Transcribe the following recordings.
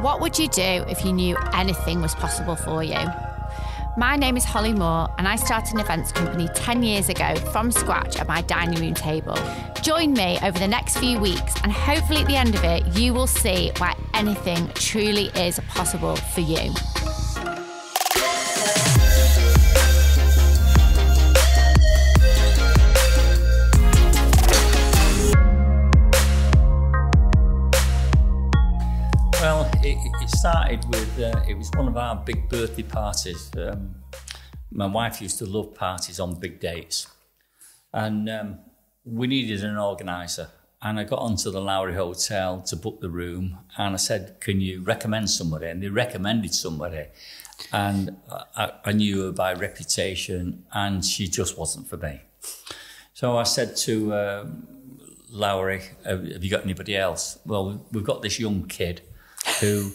What would you do if you knew anything was possible for you? My name is Holly Moore, and I started an events company 10 years ago from scratch at my dining room table. Join me over the next few weeks, and hopefully at the end of it, you will see why anything truly is possible for you. It, it started with uh, it was one of our big birthday parties. Um, my wife used to love parties on big dates, and um, we needed an organizer. And I got onto the Lowry Hotel to book the room, and I said, "Can you recommend somebody?" And they recommended somebody, and I, I knew her by reputation, and she just wasn't for me. So I said to um, Lowry, "Have you got anybody else?" Well, we've got this young kid who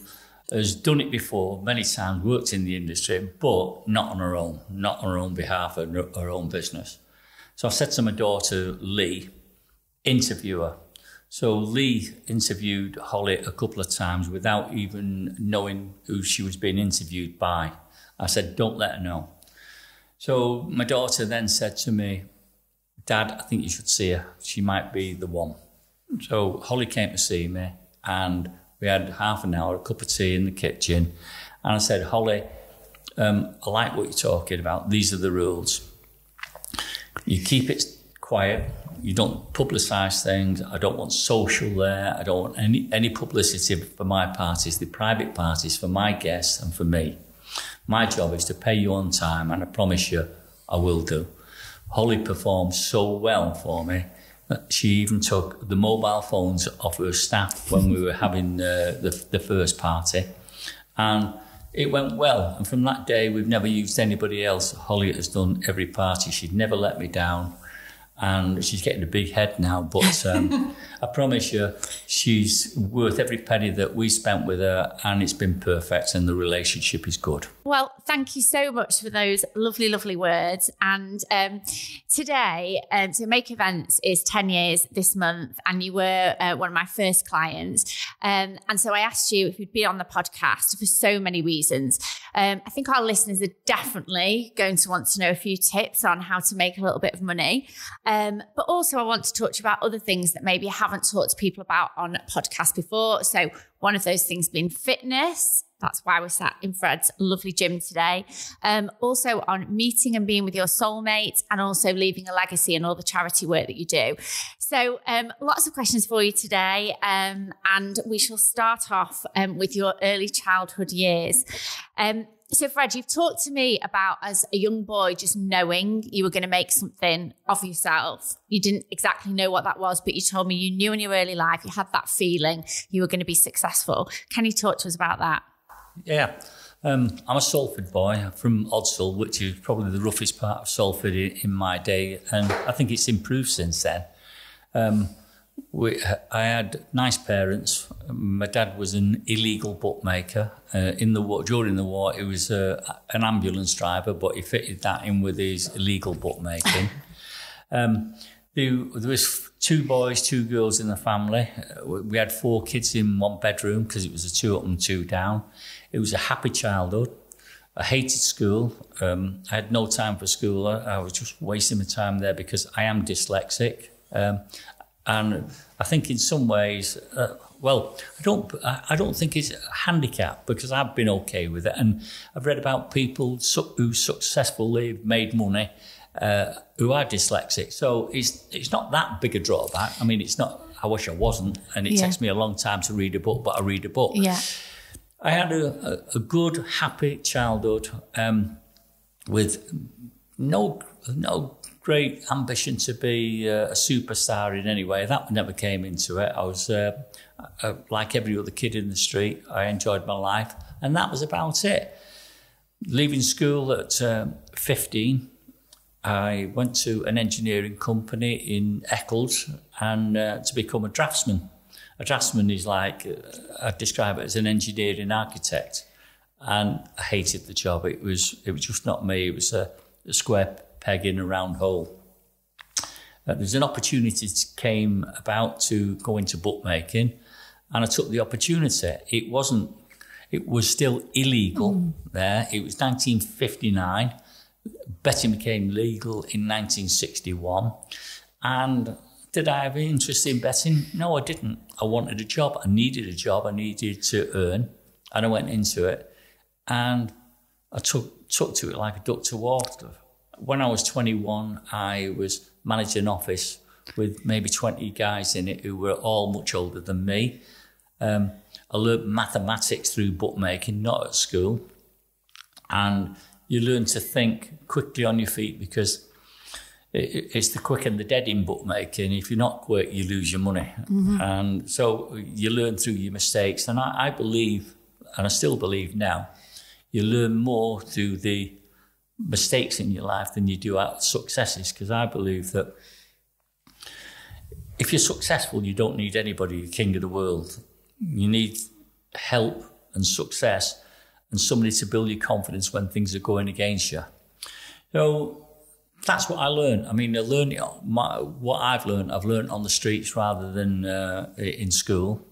has done it before many times, worked in the industry, but not on her own, not on her own behalf of her own business. So I said to my daughter, Lee, interview her. So Lee interviewed Holly a couple of times without even knowing who she was being interviewed by. I said, don't let her know. So my daughter then said to me, Dad, I think you should see her. She might be the one. So Holly came to see me and we had half an hour, a cup of tea in the kitchen. And I said, Holly, um, I like what you're talking about. These are the rules. You keep it quiet. You don't publicise things. I don't want social there. I don't want any, any publicity for my parties, the private parties for my guests and for me. My job is to pay you on time, and I promise you I will do. Holly performed so well for me she even took the mobile phones off her staff when we were having uh, the, the first party. And it went well. And from that day, we've never used anybody else. Holly has done every party. She'd never let me down and she's getting a big head now. But um, I promise you, she's worth every penny that we spent with her, and it's been perfect, and the relationship is good. Well, thank you so much for those lovely, lovely words. And um, today, um, so Make Events is 10 years this month, and you were uh, one of my first clients. Um, and so I asked you if you'd be on the podcast for so many reasons. Um, I think our listeners are definitely going to want to know a few tips on how to make a little bit of money. Um, but also, I want to talk to you about other things that maybe I haven't talked to people about on podcasts before. So, one of those things being fitness. That's why we're sat in Fred's lovely gym today. Um, also on meeting and being with your soulmate, and also leaving a legacy and all the charity work that you do. So, um, lots of questions for you today, um, and we shall start off um, with your early childhood years. So, Fred, you've talked to me about as a young boy just knowing you were going to make something of yourself. You didn't exactly know what that was, but you told me you knew in your early life, you had that feeling you were going to be successful. Can you talk to us about that? Yeah. Um, I'm a Salford boy from Ordsall, which is probably the roughest part of Salford in my day, and I think it's improved since then. Um, we, I had nice parents. My dad was an illegal bookmaker. Uh, in the war, during the war, he was uh, an ambulance driver, but he fitted that in with his illegal bookmaking. um, there, there was two boys, two girls in the family. Uh, we had four kids in one bedroom because it was a two up and two down. It was a happy childhood. I hated school. Um, I had no time for school. I, I was just wasting my time there because I am dyslexic. Um, and I think in some ways, uh, well, I don't, I don't think it's a handicap because I've been okay with it, and I've read about people su- who successfully made money uh, who are dyslexic. So it's it's not that big a drawback. I mean, it's not. I wish I wasn't, and it yeah. takes me a long time to read a book, but I read a book. Yeah. I had a, a, a good, happy childhood um, with no no great ambition to be uh, a superstar in any way. That never came into it. I was uh, uh, like every other kid in the street. I enjoyed my life, and that was about it. Leaving school at um, 15, I went to an engineering company in Eccles and uh, to become a draftsman. A draftsman is like, uh, I describe it as an engineering architect. And I hated the job. It was, it was just not me. It was a, a square peg in a round hole. Uh, there's an opportunity that came about to go into bookmaking, and I took the opportunity. It wasn't It was still illegal mm. there. It was 1959. Betting became legal in 1961. And did I have an interest in betting? No, I didn't. I wanted a job. I needed a job. I needed to earn. And I went into it. And I took, took to it like a duck to water. When I was 21, I was managing an office with maybe 20 guys in it who were all much older than me. Um, I learned mathematics through bookmaking, not at school. And you learn to think quickly on your feet because it, it's the quick and the dead in bookmaking. If you're not quick, you lose your money. Mm-hmm. And so you learn through your mistakes. And I, I believe, and I still believe now, you learn more through the mistakes in your life than you do out successes. Because I believe that if you're successful, you don't need anybody, you're king of the world. You need help and success and somebody to build your confidence when things are going against you. So that's what I learned. I mean, I learned my, what I've learned. I've learned on the streets rather than uh, in school.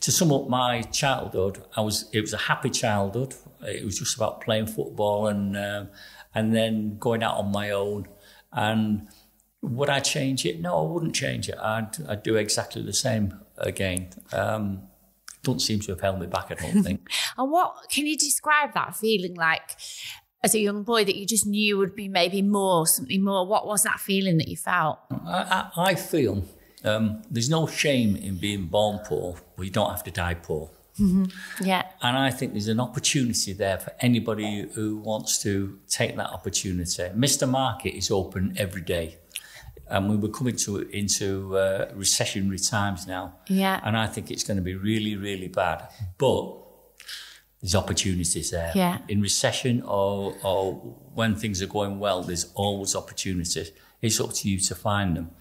To sum up my childhood, I was it was a happy childhood. It was just about playing football and uh, and then going out on my own. And would I change it? No, I wouldn't change it. I'd I'd do exactly the same again. Um, don't seem to have held me back, I don't think. and what can you describe that feeling like as a young boy that you just knew would be maybe more, something more? What was that feeling that you felt? I, I, I feel um, there's no shame in being born poor, but you don't have to die poor. Mm-hmm. Yeah. And I think there's an opportunity there for anybody who wants to take that opportunity. Mr. Market is open every day and we were coming to into uh, recessionary times now. Yeah. And I think it's going to be really, really bad. But there's opportunities there. Yeah. In recession or or when things are going well, there's always opportunities. It's up to you to find them.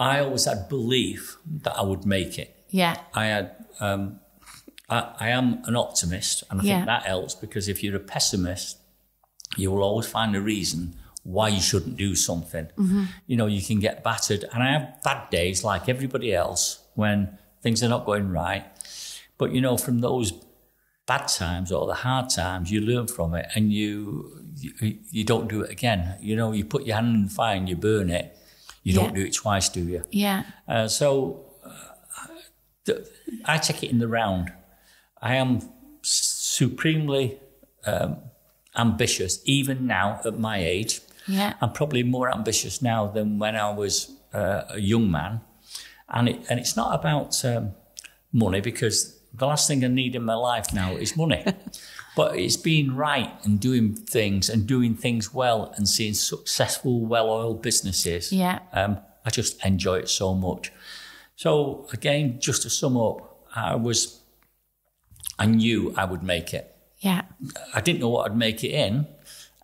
I always had belief that I would make it. Yeah. I had. Um, I, I am an optimist, and I yeah. think that helps because if you're a pessimist, you will always find a reason why you shouldn't do something. Mm-hmm. You know, you can get battered. And I have bad days like everybody else when things are not going right. But, you know, from those bad times or the hard times, you learn from it and you, you, you don't do it again. You know, you put your hand in the fire and you burn it. You yeah. don't do it twice, do you? Yeah. Uh, so uh, I take it in the round. I am supremely um, ambitious, even now at my age. Yeah. I'm probably more ambitious now than when I was uh, a young man. And, it, and it's not about um, money because the last thing I need in my life now is money. but it's being right and doing things and doing things well and seeing successful, well oiled businesses. Yeah. Um, I just enjoy it so much. So, again, just to sum up, I was, I knew I would make it. Yeah. I didn't know what I'd make it in,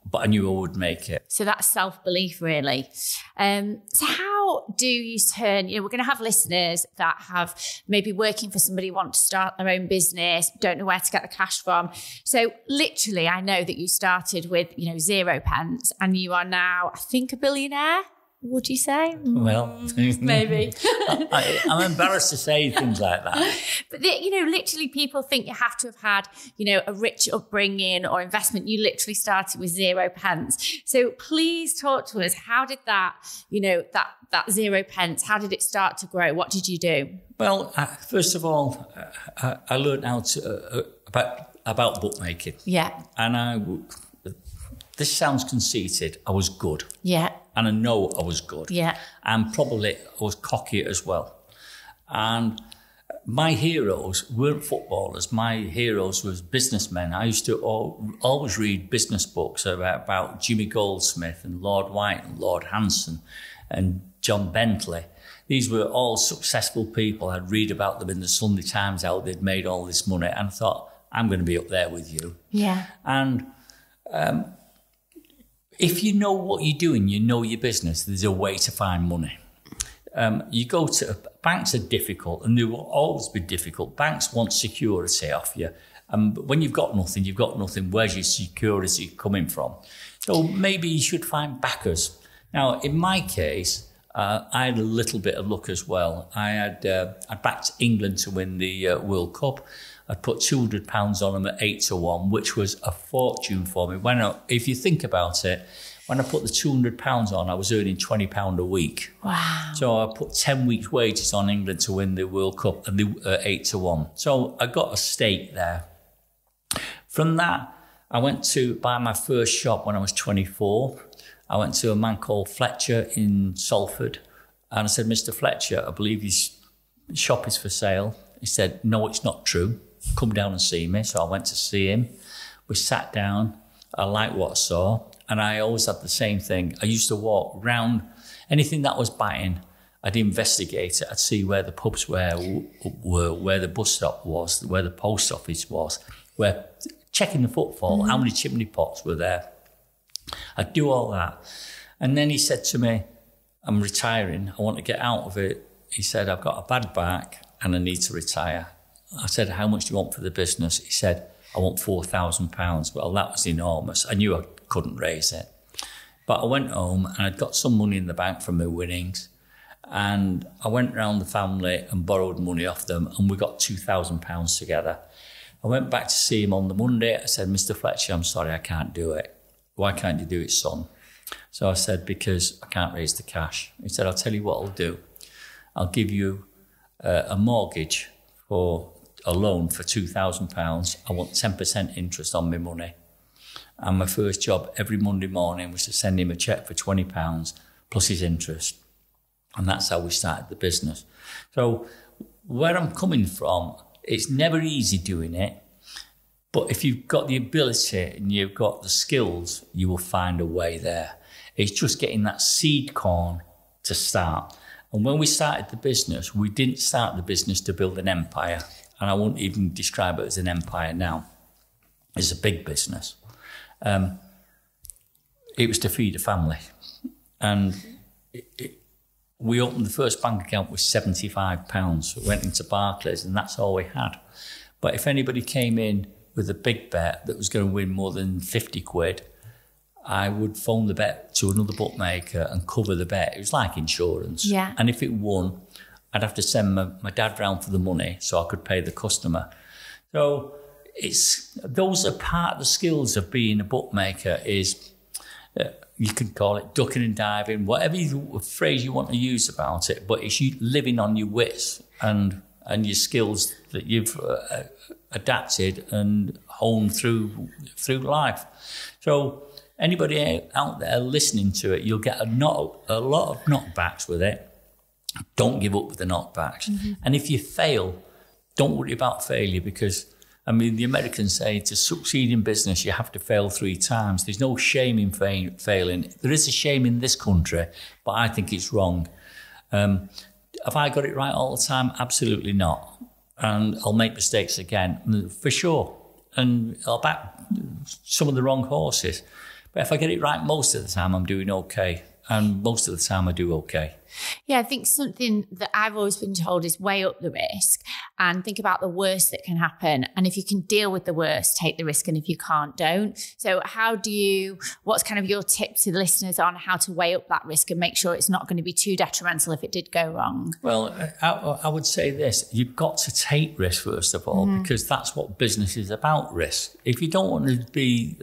but I knew I would make it. So that's self belief, really. Um, so, how do you turn? You know, we're going to have listeners that have maybe working for somebody, want to start their own business, don't know where to get the cash from. So, literally, I know that you started with, you know, zero pence and you are now, I think, a billionaire would you say? Well, mm, maybe. I, am embarrassed to say things like that. But the, you know, literally, people think you have to have had, you know, a rich upbringing or investment. You literally started with zero pence. So please talk to us. How did that, you know, that that zero pence? How did it start to grow? What did you do? Well, uh, first of all, uh, I learned how to uh, about about bookmaking. Yeah. And I, this sounds conceited. I was good. Yeah and I know I was good. Yeah. And probably I was cocky as well. And my heroes weren't footballers. My heroes was businessmen. I used to all, always read business books about, about Jimmy Goldsmith and Lord White and Lord Hanson and John Bentley. These were all successful people. I'd read about them in the Sunday Times how they'd made all this money, and I thought, I'm going to be up there with you. Yeah. And um, if you know what you're doing, you know your business, there's a way to find money. Um, you go to banks are difficult and they will always be difficult. Banks want security off you. Um, when you've got nothing, you've got nothing. Where's your security coming from? So maybe you should find backers. Now, in my case, Uh, I had a little bit of luck as well. I had uh, I backed England to win the uh, World Cup. I put two hundred pounds on them at eight to one, which was a fortune for me. When I, if you think about it, when I put the two hundred pounds on, I was earning twenty pound a week. Wow! So I put ten weeks' wages on England to win the World Cup and the uh, eight to one. So I got a stake there. From that, I went to buy my first shop when I was twenty four. I went to a man called Fletcher in Salford, and I said, "Mr. Fletcher, I believe his shop is for sale." He said, "No, it's not true." Come down and see me. So I went to see him. We sat down. I liked what I saw. And I always had the same thing. I used to walk round anything that was biting. I'd investigate it. I'd see where the pubs were, were where the bus stop was, where the post office was, where checking the footfall, mm-hmm. how many chimney pots were there. I'd do all that. And then he said to me, I'm retiring. I want to get out of it. He said, I've got a bad back and I need to retire. I said, How much do you want for the business? He said, I want £4,000. Well, that was enormous. I knew I couldn't raise it. But I went home and I'd got some money in the bank from my winnings. And I went around the family and borrowed money off them, and we got £2,000 together. I went back to see him on the Monday. I said, Mr. Fletcher, I'm sorry, I can't do it. Why can't you do it, son? So I said, Because I can't raise the cash. He said, I'll tell you what I'll do. I'll give you uh, a mortgage for a loan for £2,000. I want 10% interest on my money. And my first job every Monday morning was to send him a cheque for £20 plus his interest. And that's how we started the business. So, where I'm coming from, it's never easy doing it. But if you've got the ability and you've got the skills, you will find a way there. It's just getting that seed corn to start. And when we started the business, we didn't start the business to build an empire and I won't even describe it as an empire now. It's a big business. Um, it was to feed a family, and it, it, we opened the first bank account with seventy-five pounds. We went into Barclays, and that's all we had. But if anybody came in with a big bet that was going to win more than fifty quid, I would phone the bet to another bookmaker and cover the bet. It was like insurance. Yeah. And if it won, I'd have to send my, my dad round for the money so I could pay the customer. So it's those are part of the skills of being a bookmaker. Is uh, you can call it ducking and diving, whatever you, phrase you want to use about it, but it's you living on your wits and and your skills that you've uh, adapted and honed through through life. So anybody out there listening to it, you'll get a, not, a lot of knockbacks with it don't give up with the knockbacks. Mm-hmm. And if you fail, don't worry about failure because, I mean, the Americans say to succeed in business, you have to fail three times. There's no shame in fa- failing. There is a shame in this country, but I think it's wrong. Um, have I got it right all the time? Absolutely not. And I'll make mistakes again, for sure. And I'll back some of the wrong horses. But if I get it right most of the time, I'm doing okay. And most of the time, I do okay. Yeah, I think something that I've always been told is weigh up the risk and think about the worst that can happen. And if you can deal with the worst, take the risk. And if you can't, don't. So, how do you, what's kind of your tip to the listeners on how to weigh up that risk and make sure it's not going to be too detrimental if it did go wrong? Well, I, I would say this you've got to take risk, first of all, mm. because that's what business is about risk. If you don't want to be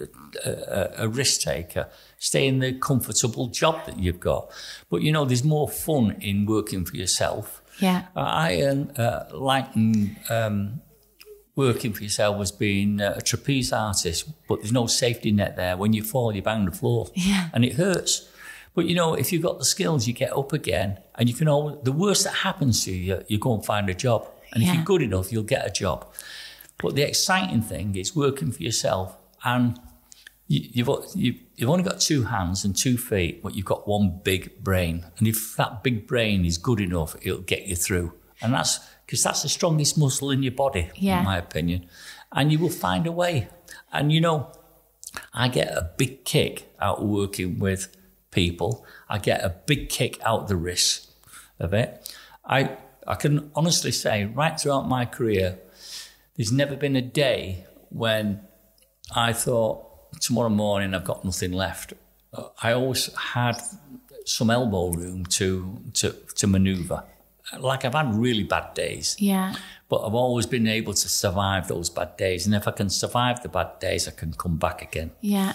a, a, a risk taker, stay in the comfortable job that you've got. But you know, there's more fun in working for yourself. Yeah. Uh, I uh, like um, working for yourself as being a trapeze artist, but there's no safety net there. When you fall, you bang the floor, yeah. and it hurts. But you know, if you've got the skills, you get up again, and you can always. The worst that happens to you, you go and find a job, and yeah. if you're good enough, you'll get a job. But the exciting thing is working for yourself and you, have you've, you've only got two hands and two feet, but you've got one big brain. And if that big brain is good enough, it'll get you through. And that's because that's the strongest muscle in your body, yeah. in my opinion. And you will find a way. And you know, I get a big kick out of working with people. I get a big kick out of the risk of it. I I can honestly say, right throughout my career, there's never been a day when I thought tomorrow morning I've got nothing left. Uh, I always had some elbow room to to to manoeuvre. Like I've had really bad days, Yeah. but I've always been able to survive those bad days. And if I can survive the bad days, I can come back again. Yeah.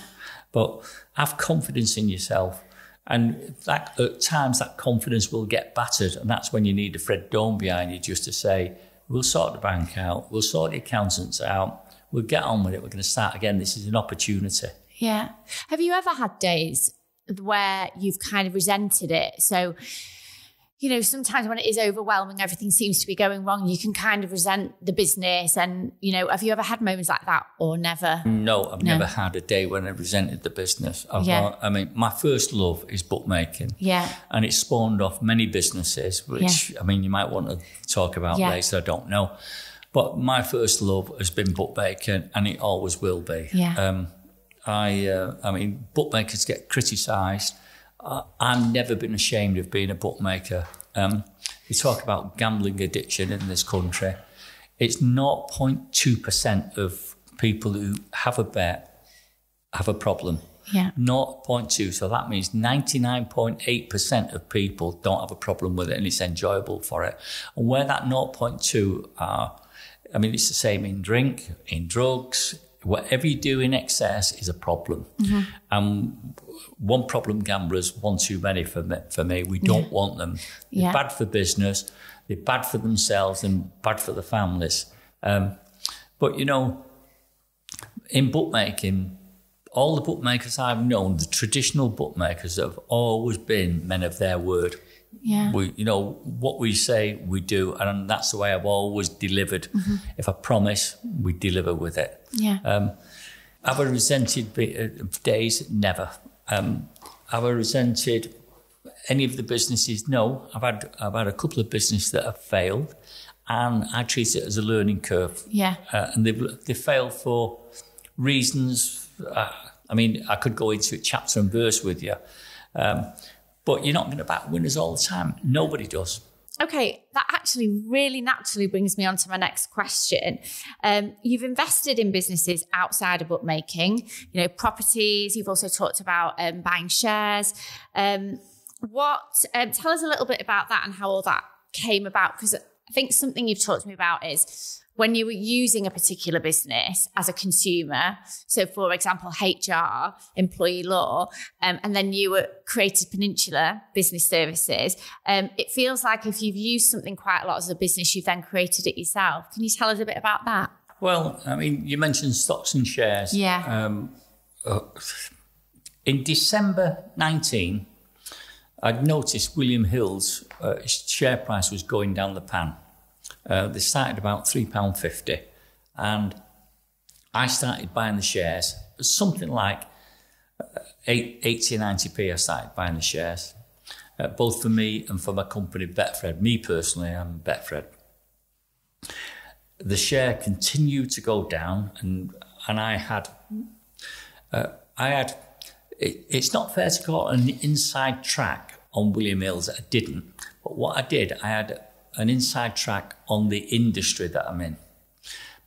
But have confidence in yourself. And that at times that confidence will get battered. And that's when you need a Fred Done behind you just to say, we'll sort the bank out, we'll sort the accountants out, we'll get on with it, we're going to start again. This is an opportunity. Yeah. Have you ever had days where you've kind of resented it? So, you know, sometimes when it is overwhelming, everything seems to be going wrong, you can kind of resent the business. And, you know, have you ever had moments like that or never? No, I've No. never had a day when I resented the business. I've Yeah. I mean, my first love is bookmaking. Yeah. And it spawned off many businesses, which I mean, you might want to talk about Yeah. later. I don't know. But my first love has been bookmaking, and it always will be. Yeah. Um, I, uh, I mean, bookmakers get criticised. I've never been ashamed of being a bookmaker. Um, we talk about gambling addiction in this country. It's 0.2% of people who have a bet have a problem. Yeah. 0.2. So that means 99.8% of people don't have a problem with it and it's enjoyable for it. And where that 0.2 are, I mean, it's the same in drink, in drugs, whatever you do in excess is a problem. And one problem gamblers, one too many for me. For me. We don't want them. They're Yeah. bad for business, they're bad for themselves and bad for the families. Um, but, you know, in bookmaking, all the bookmakers I've known, the traditional bookmakers have always been men of their word. Yeah. We, you know, what we say, we do, and that's the way I've always delivered. If I promise, we deliver with it. Yeah. Um, have I resented uh, days? Never. Um, have I resented any of the businesses? No. I've had I've had a couple of businesses that have failed, and I treat it as a learning curve. Yeah. Uh, and they've they failed for reasons. Uh, I mean, I could go into it chapter and verse with you, um, but you're not going to back winners all the time. Nobody does. Okay, that actually really naturally brings me on to my next question. Um, you've invested in businesses outside of bookmaking, you know, properties. You've also talked about um, buying shares. Um, what? Um, tell us a little bit about that and how all that came about. Because I think something you've talked to me about is when you were using a particular business as a consumer. So, for example, HR, employee law, um, and then you were created Peninsula Business Services. Um, it feels like if you've used something quite a lot as a business, you've then created it yourself. Can you tell us a bit about that? Well, I mean, you mentioned stocks and shares. Yeah. Um, uh, in December 19, I'd noticed William Hill's uh, share price was going down the pan. Uh, they started about £3.50 and I started buying the shares, something like uh, eight, 80, 90p I started buying the shares, uh, both for me and for my company Betfred. Me personally, I'm Betfred the share continued to go down, and and I had, uh, I had. It, it's not fair to call it an inside track on William Hills. I didn't, but what I did, I had an inside track on the industry that I'm in,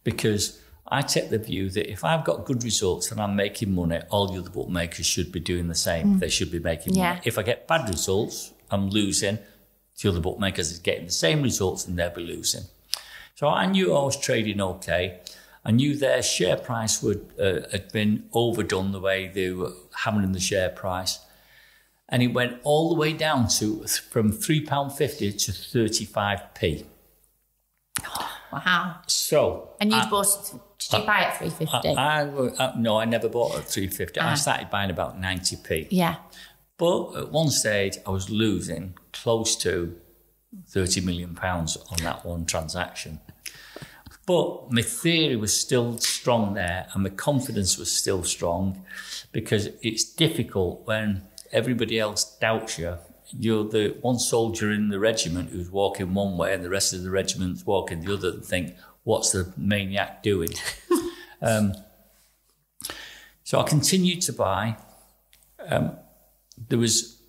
because I take the view that if I've got good results and I'm making money, all the other bookmakers should be doing the same. They should be making Yeah. money. If I get bad results, I'm losing. The other bookmakers is getting the same results and they'll be losing. So I knew I was trading okay. I knew their share price would uh, had been overdone the way they were hammering the share price, and it went all the way down to from three pound fifty to thirty five p. Wow. So And you'd I- bought, did you buy at 350? I, I, I- no, I never bought at three fifty. Ah. I started buying about ninety p. yeah. But at one stage, I was losing close to thirty million pounds on that one transaction. But my theory was still strong there, and my confidence was still strong, because it's difficult when everybody else doubts you. You're the one soldier in the regiment who's walking one way, and the rest of the regiment's walking the other, and think, "What's the maniac doing?" um, so I continued to buy there was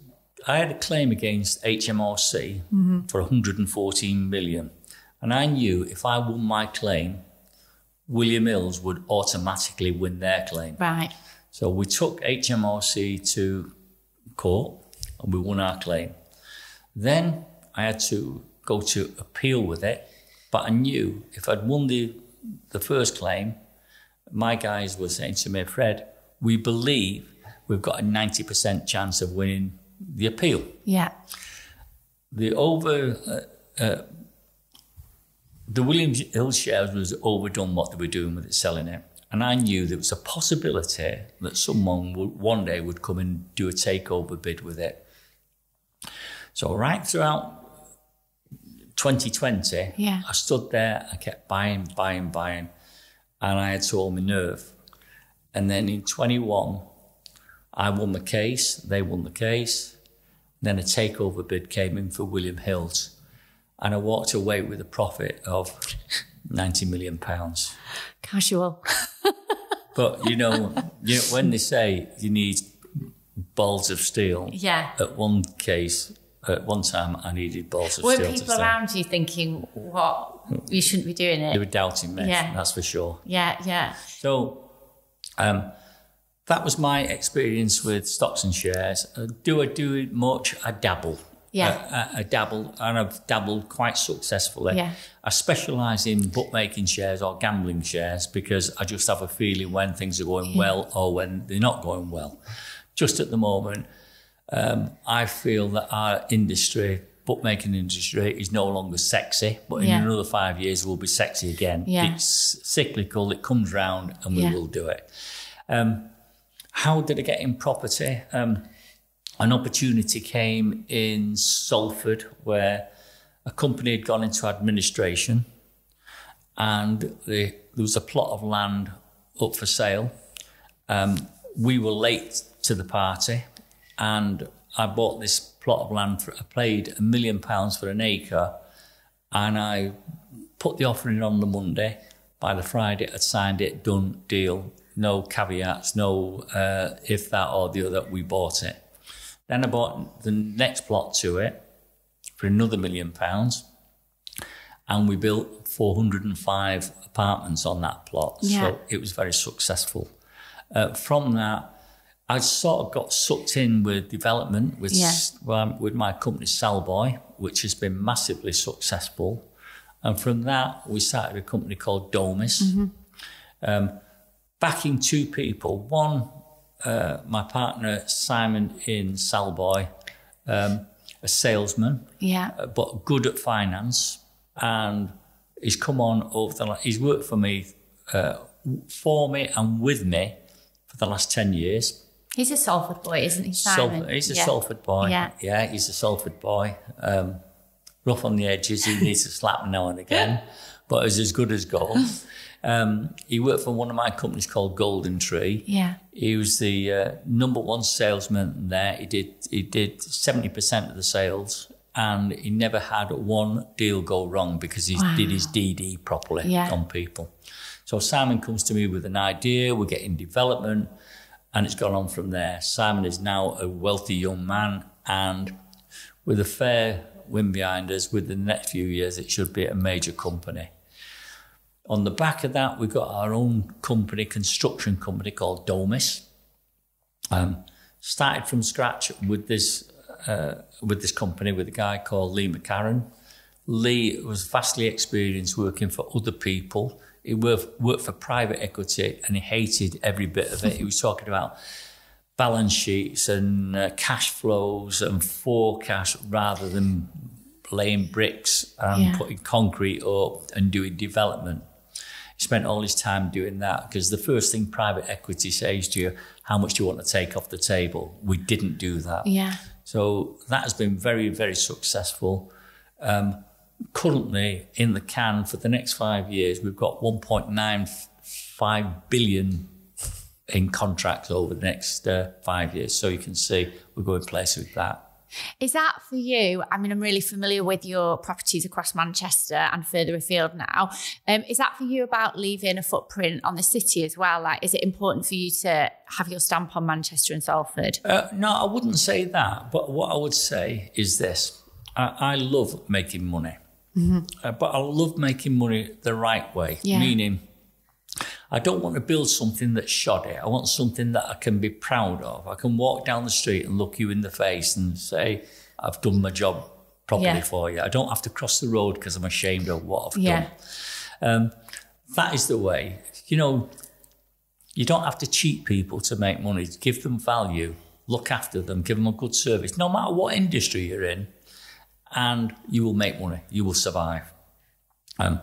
I had a claim against HMRC for 114 million, and I knew if I won my claim, William Hills would automatically win their claim. Right. So we took HMRC to court, and we won our claim. Then I had to go to appeal with it, but I knew if I'd won the the first claim, my guys were saying to me, Fred, we believe we've got a 90% chance of winning the appeal. Yeah. The over, uh, uh, the Williams Hill shares was overdone what they were doing with it, selling it. And I knew there was a possibility that someone would one day would come and do a takeover bid with it. So right throughout 2020, Yeah. I stood there, I kept buying, buying, buying, and I had to hold my nerve. And then in 21, I won the case, they won the case. Then a takeover bid came in for William Hills, and I walked away with a profit of 90 million pounds. Casual. But you know, you know, when they say you need balls of steel, Yeah. at one case, at one time, I needed balls of Were steel. to people around you thinking, what? You shouldn't be doing it"? They were doubting me, Yeah. that's for sure. Yeah, yeah. So um, that was my experience with stocks and shares. Uh, do I do it much? I dabble. Yeah. I, I dabble, and I've dabbled quite successfully. Yeah. I specialise in bookmaking shares or gambling shares because I just have a feeling when things are going well or when they're not going well. Just at the moment, um, I feel that our industry, bookmaking industry, is no longer sexy, but in Yeah. another five years, it will be sexy again. Yeah. It's cyclical, it comes round, and we Yeah. will do it. Um, how did I get in property? Um, an opportunity came in Salford where a company had gone into administration and the, there was a plot of land up for sale. Um, we were late to the party and I bought this plot of land for, I paid a million pounds for an acre and I put the offer in on the Monday. By the Friday, I'd signed it, done, deal, no caveats, no uh, if that or the other, we bought it. Then I bought the next plot to it for another million pounds, and we built 405 apartments on that plot. Yeah. So it was very successful. Uh, from that, I sort of got sucked in with development with Yeah. well, with my company Salboy, which has been massively successful. And from that, we started a company called Domis, um, backing two people. One, uh, my partner Simon in Salboy, um, a salesman, Yeah. uh, but good at finance, and he's come on over the. la- He's worked for me, uh, for me, and with me for the last ten years. He's a Salford boy, isn't he, Simon? Salford, he's a yeah. Salford boy. Yeah. yeah, he's a Salford boy. Um, rough on the edges. He needs to slap now and again, but is as good as gold. Um, he worked for one of my companies called Golden Tree. Yeah. He was the uh, number one salesman there. He did he did seventy percent of the sales, and he never had one deal go wrong because he Wow. did his DD properly Yeah. on people. So Simon comes to me with an idea. We're getting development, and it's gone on from there. Simon is now a wealthy young man, and with a fair wind behind us, with the next few years, it should be a major company. On the back of that, we've got our own company, construction company called Domis. Um, started from scratch with this uh, with this company with a guy called Lee McCarran. Lee was vastly experienced working for other people. He worked, worked for private equity and he hated every bit of it. he was talking about balance sheets and uh, cash flows and forecasts rather than laying bricks and Yeah. putting concrete up and doing development. Spent all his time doing that because the first thing private equity says to you, how much do you want to take off the table? We didn't do that. Yeah. So that has been very, very successful. Um, currently, in the can for the next five years, we've got 1.95 billion in contracts over the next uh, five years. So you can see we're going places with that. Is that for you? I mean, I'm really familiar with your properties across Manchester and further afield now. Um, is that for you about leaving a footprint on the city as well? Like, is it important for you to have your stamp on Manchester and Salford? Uh, no, I wouldn't say that. But what I would say is this I, I love making money, uh, but I love making money the right way, Yeah. meaning I don't want to build something that's shoddy. I want something that I can be proud of. I can walk down the street and look you in the face and say, I've done my job properly Yeah. for you. I don't have to cross the road because I'm ashamed of what I've Yeah. done. Um, that is the way. You know, you don't have to cheat people to make money. Give them value, look after them, give them a good service, no matter what industry you're in, and you will make money. You will survive. Um,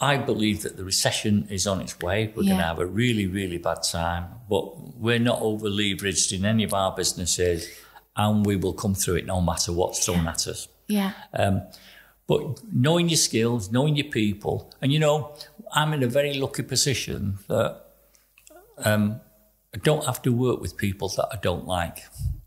I believe that the recession is on its way. We're going to have a really, really bad time, but we're not over leveraged in any of our businesses, and we will come through it no matter what's thrown at us. Yeah. Um, but knowing your skills, knowing your people, and you know, I'm in a very lucky position that um, I don't have to work with people that I don't like.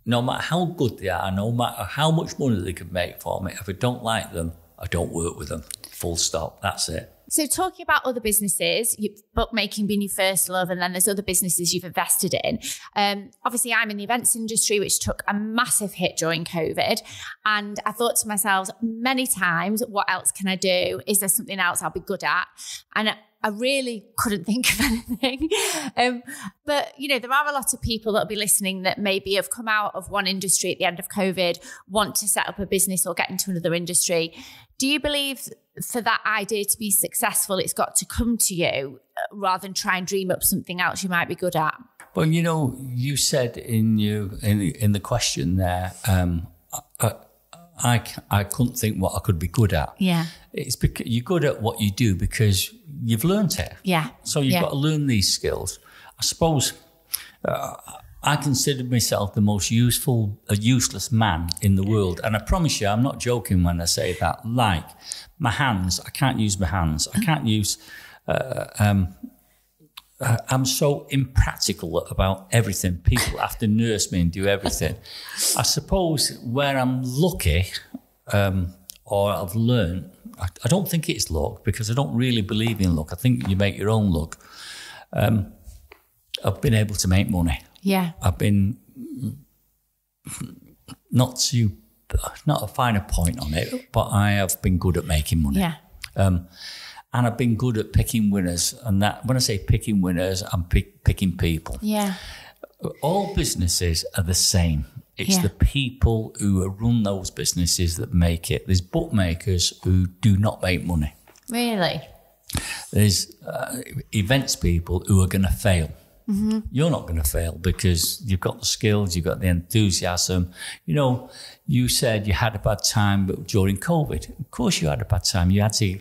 No matter how good they are, no matter how much money they can make for me, if I don't like them, I don't work with them. Full stop. That's it. So, talking about other businesses, bookmaking being your first love, and then there's other businesses you've invested in. Um, obviously, I'm in the events industry, which took a massive hit during COVID. And I thought to myself many times, what else can I do? Is there something else I'll be good at? And I- really couldn't think of anything. Um, but, you know, there are a lot of people that'll be listening that maybe have come out of one industry at the end of COVID, want to set up a business or get into another industry. Do you believe for that idea to be successful, it's got to come to you uh, rather than try and dream up something else you might be good at? Well, you know, you said in you in the, in the question there, um, I, I, I couldn't think what I could be good at. Yeah. It's because you're good at what you do because you've learned it. Yeah. So you've Yeah. got to learn these skills. I suppose uh, I consider myself the most useful, a useless man in the world, and I promise you, I'm not joking when I say that. Like my hands, I can't use my hands. I can't use. Uh, um, uh, I'm so impractical about everything. People have to nurse me and do everything. I suppose where I'm lucky, um, or I've learned, I, I don't think it's luck because I don't really believe in luck. I think you make your own luck. Um, I've been able to make money. Yeah. I've been not to not a finer point on it, but I have been good at making money. Yeah. Um, and I've been good at picking winners. And that when I say picking winners, I'm pick, picking people. Yeah. All businesses are the same. It's Yeah. the people who run those businesses that make it. There's bookmakers who do not make money. Really? There's uh, events people who are going to fail. You're not going to fail because you've got the skills, you've got the enthusiasm. You know, you said you had a bad time during COVID. Of course, you had a bad time. You had to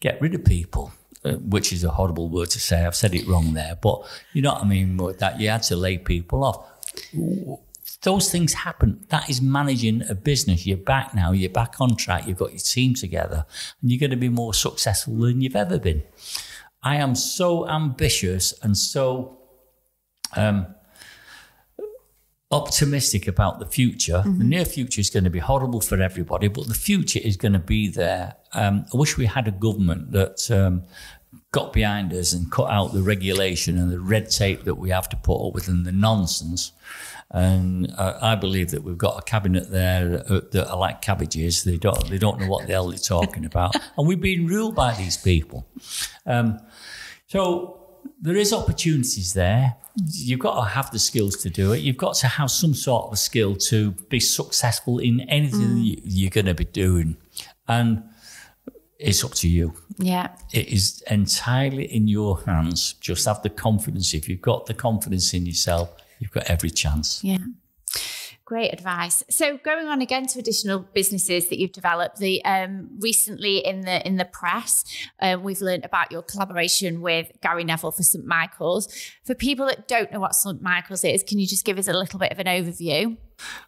get rid of people, uh, which is a horrible word to say. I've said it wrong there, but you know what I mean. That you had to lay people off. Those things happen. That is managing a business. You're back now. You're back on track. You've got your team together, and you're going to be more successful than you've ever been. I am so ambitious and so um, optimistic about the future. The near future is going to be horrible for everybody, but the future is going to be there. Um, I wish we had a government that um, got behind us and cut out the regulation and the red tape that we have to put up with and the nonsense. And uh, I believe that we've got a cabinet there that, are like cabbages. They don't, they don't know what the hell they're talking about. and we've been ruled by these people. Um, so there is opportunities there. You've got to have the skills to do it. You've got to have some sort of a skill to be successful in anything mm. you, you're going to be doing. And it's up to you. Yeah. It is entirely in your hands. Just have the confidence. If you've got the confidence in yourself, you've got every chance. Yeah. Great advice. So going on again to additional businesses that you've developed, the um, recently in the in the press, um, we've learned about your collaboration with Gary Neville for St Michael's. For people that don't know what St Michael's is, can you just give us a little bit of an overview?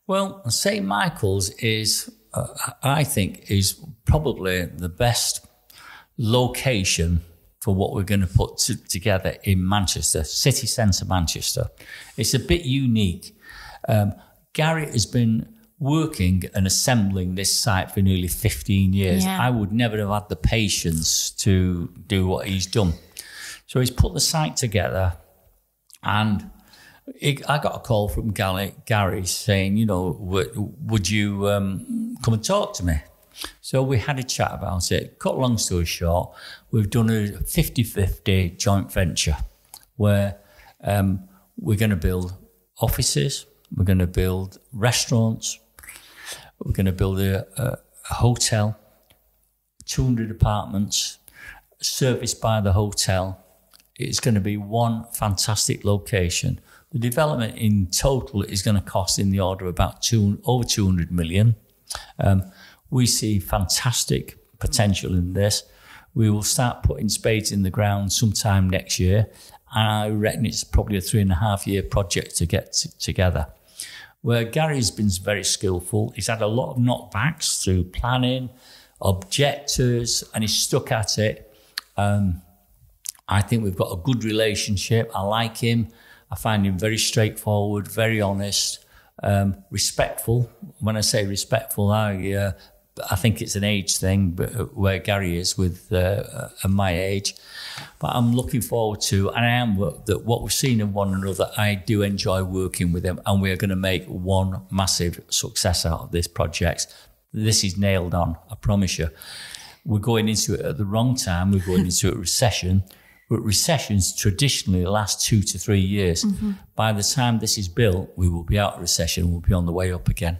Well, St. Michael's is, uh, I think, is probably the best location for what we're going to put together in Manchester, city centre Manchester. It's a bit unique. Um, Gary has been working and assembling this site for nearly 15 years. Yeah. I would never have had the patience to do what he's done. So he's put the site together and it, I got a call from Gary, Gary saying, you know, would, would you um, come and talk to me? So we had a chat about it. Cut long story short, we've done a 50 50 joint venture where um, we're going to build offices, we're going to build restaurants, we're going to build a, a, a hotel, 200 apartments, serviced by the hotel. It's going to be one fantastic location. The development in total is going to cost in the order of about two, over 200 million. Um, we see fantastic potential in this. We will start putting spades in the ground sometime next year. And I reckon it's probably a three and a half year project to get together. Where Gary's been very skillful, he's had a lot of knockbacks through planning, objectors, and he's stuck at it. Um, I think we've got a good relationship. I like him. I find him very straightforward, very honest, um, respectful. When I say respectful, I uh, I think it's an age thing, but uh, where Gary is with uh, uh, my age. But I'm looking forward to, and I am that what we've seen in one another. I do enjoy working with him, and we are going to make one massive success out of this project. This is nailed on, I promise you. We're going into it at the wrong time. We're going into a recession. But recessions traditionally last two to three years. Mm-hmm. By the time this is built, we will be out of recession. We'll be on the way up again.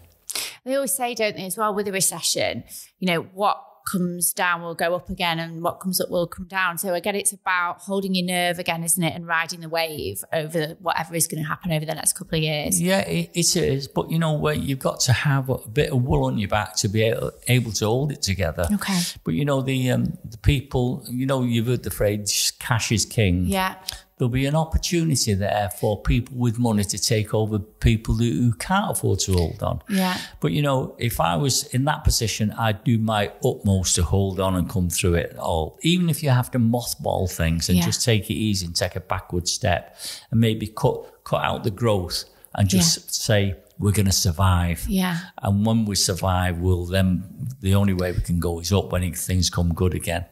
They always say, don't they, as well, with a recession, you know, what comes down will go up again and what comes up will come down. So again, it's about holding your nerve again, isn't it? And riding the wave over whatever is going to happen over the next couple of years. Yeah, it, it is. But you know, where you've got to have a bit of wool on your back to be able, able to hold it together. Okay. But you know, the um, the people, you know, you've heard the phrase cash is king. Yeah there'll be an opportunity there for people with money to take over people who can't afford to hold on. Yeah. But you know, if I was in that position, I'd do my utmost to hold on and come through it all. Even if you have to mothball things and yeah. just take it easy and take a backward step and maybe cut cut out the growth and just yeah. say we're going to survive. Yeah. And when we survive, we'll then the only way we can go is up when things come good again.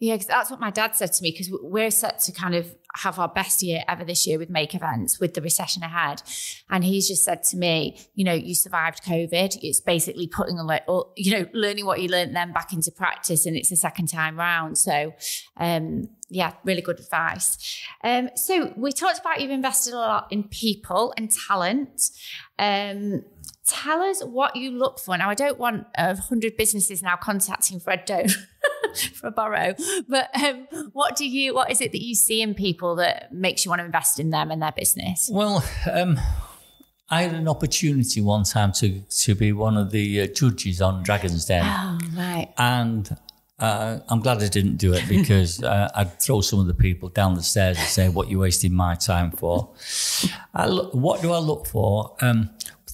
Yeah, because that's what my dad said to me. Because we're set to kind of have our best year ever this year with make events with the recession ahead, and he's just said to me, you know, you survived COVID. It's basically putting a like, you know, learning what you learned then back into practice, and it's the second time round. So, um, yeah, really good advice. Um, so we talked about you've invested a lot in people and talent. Um, tell us what you look for. Now, I don't want a hundred businesses now contacting Fred Done for a borrow, but um, what do you? What is it that you see in people that makes you want to invest in them and their business? Well. Um, I had an opportunity one time to to be one of the uh, judges on Dragon's Den. Oh, right. And uh, I'm glad I didn't do it because uh, I'd throw some of the people down the stairs and say, "What you wasting my time for?" Look, what do I look for? Um,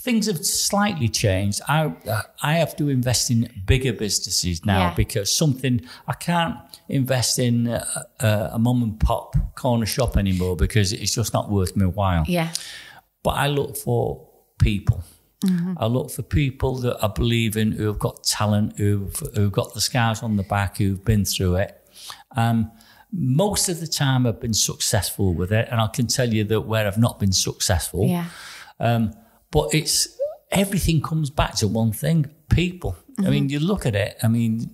things have slightly changed. I I have to invest in bigger businesses now yeah. because something I can't invest in a, a, mom and pop corner shop anymore because it's just not worth my while. Yeah. But I look for people. Mm-hmm. I look for people that I believe in who have got talent, who've, who've got the scars on the back, who've been through it. Um, most of the time, I've been successful with it, and I can tell you that where I've not been successful, yeah. Um, but it's everything comes back to one thing: people. Mm-hmm. I mean, you look at it. I mean,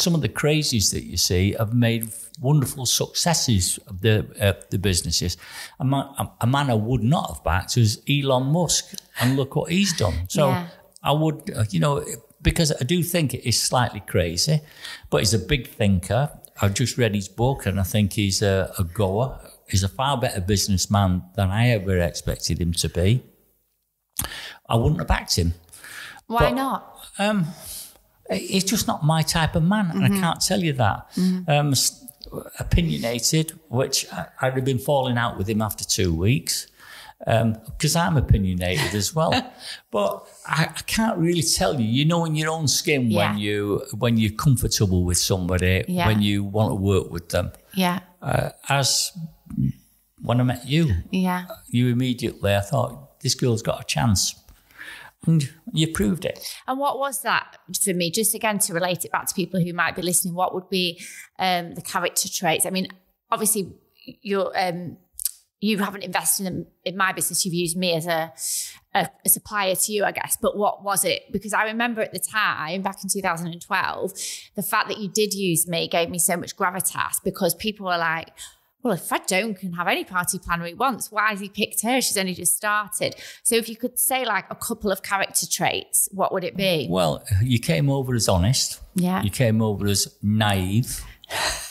some of the crazies that you see have made wonderful successes of the uh, the businesses. A man, a man, I would not have backed was Elon Musk, and look what he's done. So yeah. I would, uh, you know, because I do think it is slightly crazy, but he's a big thinker. I've just read his book, and I think he's a, a goer. He's a far better businessman than I ever expected him to be. I wouldn't have backed him. Why but, not? Um, he's just not my type of man, and mm-hmm. I can't tell you that. Mm-hmm. Um, opinionated, which I, would have been falling out with him after two weeks because um, I'm opinionated as well. but I, I, can't really tell you. You know, in your own skin yeah. when you when you're comfortable with somebody, yeah. when you want to work with them. Yeah. Uh, as when I met you, yeah, you immediately I thought this girl's got a chance. And you proved it. And what was that for me? Just again to relate it back to people who might be listening, what would be um, the character traits? I mean, obviously, you're um, you haven't invested in, in my business. You've used me as a, a, a, supplier to you, I guess. But what was it? Because I remember at the time, back in 2012, the fact that you did use me gave me so much gravitas because people were like, well, if Fred Done can have any party planner he wants, why has he picked her? She's only just started. So if you could say like a couple of character traits, what would it be? Well, you came over as honest. Yeah. You came over as naive.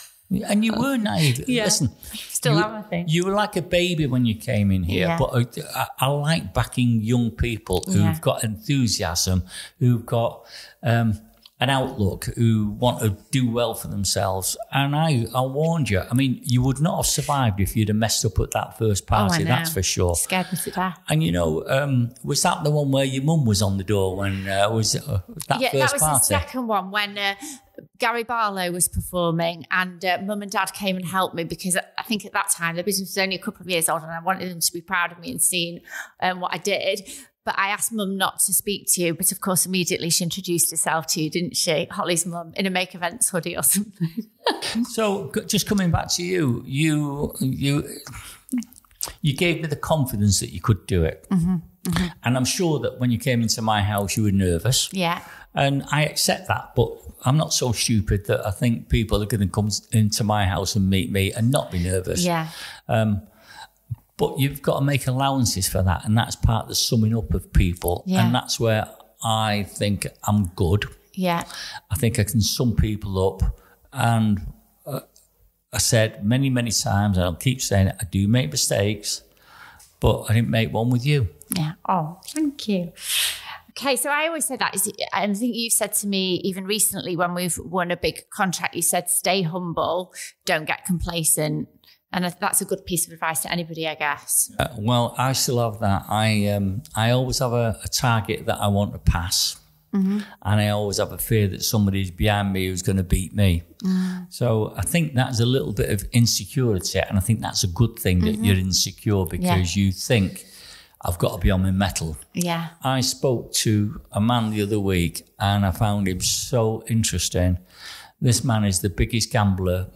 And you were naive. Yeah. Listen, Still you, am, I think. You were like a baby when you came in here, Yeah. but I, I like backing young people who've Yeah. got enthusiasm, who've got um, an outlook, who want to do well for themselves. And I, I warned you. I mean, you would not have survived if you'd have messed up at that first Oh, party. know. that's for sure. Scared me to death. And you know, um, was that the one where your mum was on the door when uh, was uh, that yeah, first that was party? the second one when uh, Gary Barlow was performing, and uh, mum and dad came and helped me because I think at that time the business was only a couple of years old, and I wanted them to be proud of me and seeing um, what I did. But I asked mum not to speak to you, but of course, immediately she introduced herself to you, didn't she? Holly's mum in a make events hoodie or something. So just coming back to you, you you you gave me the confidence that you could do it, Mm-hmm, and I'm sure that when you came into my house, you were nervous, yeah, and I accept that. But I'm not so stupid that I think people are going to come into my house and meet me and not be nervous. yeah, But you've got to make allowances for that, and that's part of the summing up of people, Yeah. and that's where I think I'm good. yeah, I think I can sum people up. And uh, I said many, many times, and I'll keep saying it, I do make mistakes, but I didn't make one with you. yeah. Oh, thank you. Okay, so I always say that, is, and I think you've said to me even recently when we've won a big contract, you said, stay humble, don't get complacent. And that's a good piece of advice to anybody, I guess. Uh, well, I still have that. I um, I always have a, a target that I want to pass. And I always have a fear that somebody's behind me who's going to beat me. So I think that's a little bit of insecurity. And I think that's a good thing that you're insecure because you think, I've got to be on my mettle. Yeah. I spoke to a man the other week and I found him so interesting. This man is the biggest gambler,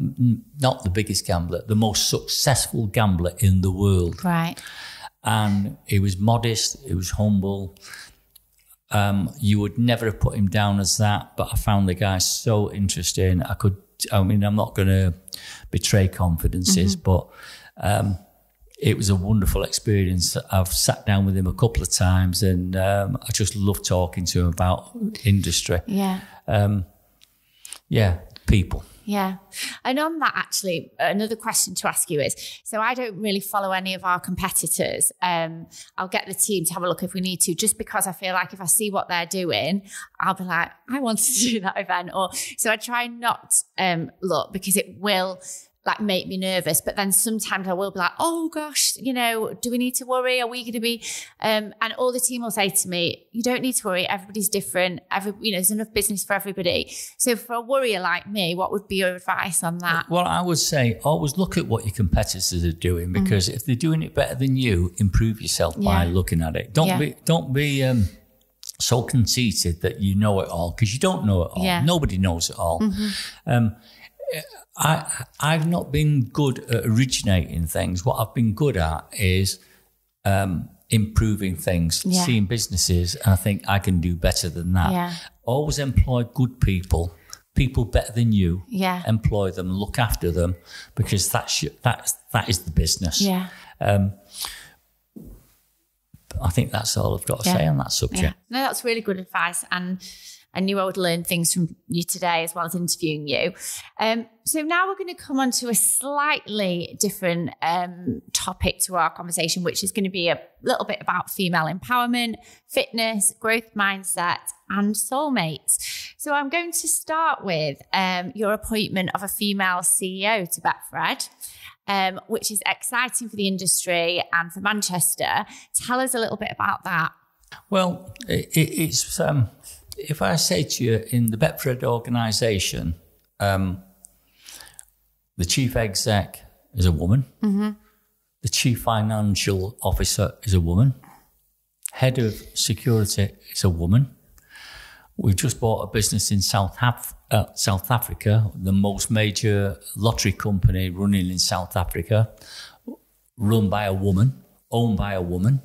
not the biggest gambler, the most successful gambler in the world. Right. And he was modest, he was humble. Um, you would never have put him down as that, but I found the guy so interesting. I could, I mean, I'm not going to betray confidences, but um, it was a wonderful experience. I've sat down with him a couple of times and um, I just love talking to him about industry. Yeah. Yeah, people. Yeah. And on that, actually, another question to ask you is so I don't really follow any of our competitors. Um, I'll get the team to have a look if we need to, just because I feel like if I see what they're doing, I'll be like, I want to do that event. Or so I try not um, look because it will like make me nervous. But then sometimes I will be like, oh gosh, you know, do we need to worry? Are we going to be? Um, and all the team will say to me, you don't need to worry. Everybody's different. Every, you know, there's enough business for everybody. So for a worrier like me, what would be your advice on that? Well, I would say always look at what your competitors are doing because if they're doing it better than you, improve yourself by looking at it. Don't Yeah. be don't be um, so conceited that you know it all because you don't know it all. Yeah. Mm-hmm. Nobody knows it all. Um, I I've not been good at originating things. What I've been good at is um, improving things, Yeah. seeing businesses, and I think I can do better than that. Yeah. Always employ good people, people better than you. Yeah. Employ them, look after them, because that's your, that's that is the business. Yeah. Um, I think that's all I've got to Yeah. say on that subject. Yeah. No, that's really good advice. And I knew I would learn things from you today as well as interviewing you. Um, so now we're going to come on to a slightly different um, topic to our conversation, which is going to be a little bit about female empowerment, fitness, growth mindset, and soulmates. So I'm going to start with um, your appointment of a female CEO to Betfred. Um, which is exciting for the industry and for Manchester. Tell us a little bit about that. Well, it, it, it's um, if I say to you in the Betfred organisation, um, the chief exec is a woman, the chief financial officer is a woman, head of security is a woman. We've just bought a business in South, Af- uh, South Africa, the most major lottery company running in South Africa. run by a woman, owned by a woman.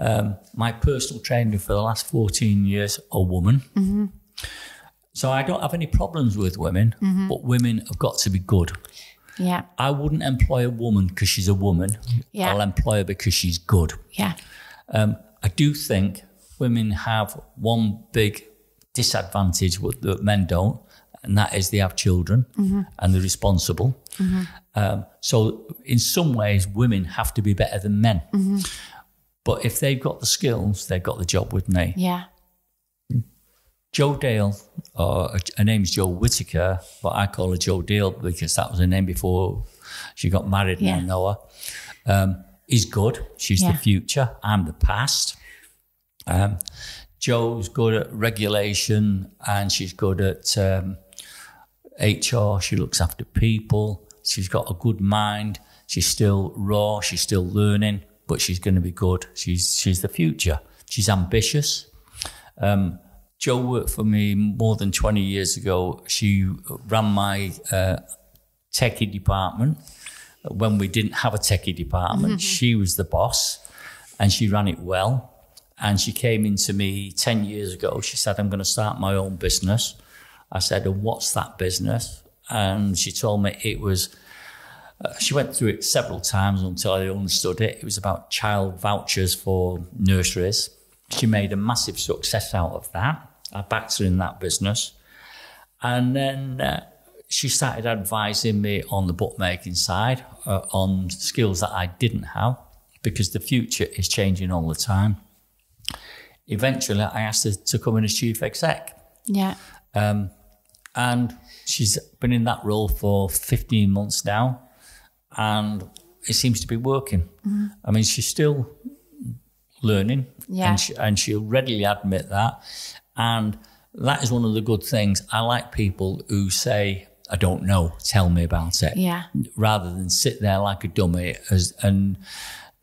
Um, my personal trainer for the last 14 years, a woman. Mm-hmm. So I don't have any problems with women, Mm-hmm. but women have got to be good. Yeah. I wouldn't employ a woman because she's a woman. Yeah. I'll employ her because she's good. Yeah. Um, I do think women have one big disadvantage that men don't, and that is they have children and they're responsible. Um, so, in some ways, women have to be better than men. But if they've got the skills, they've got the job with me. Yeah. Jo Dale, or her name's Jo Whittaker, but I call her Jo Dale because that was her name before she got married Yeah. and I know her. Um, is good. She's Yeah. the future. I'm the past. Um, Jo's good at regulation and she's good at um, HR. She looks after people. She's got a good mind. She's still raw. She's still learning, but she's going to be good. She's she's the future. She's ambitious. Um, Jo worked for me more than 20 years ago. She ran my uh, techie department when we didn't have a techie department. She was the boss and she ran it well. And she came into me 10 years ago. She said, I'm going to start my own business. I said, and what's that business? And she told me it was, uh, she went through it several times until I understood it. It was about child vouchers for nurseries. She made a massive success out of that. I backed her in that business. And then uh, she started advising me on the bookmaking side, uh, on skills that I didn't have, because the future is changing all the time. Eventually, I asked her to come in as chief exec. Yeah. Um, and she's been in that role for 15 months now, and it seems to be working. I mean, she's still learning, Yeah. and, she, and she'll readily admit that. And that is one of the good things. I like people who say, I don't know, tell me about it Yeah. rather than sit there like a dummy as, and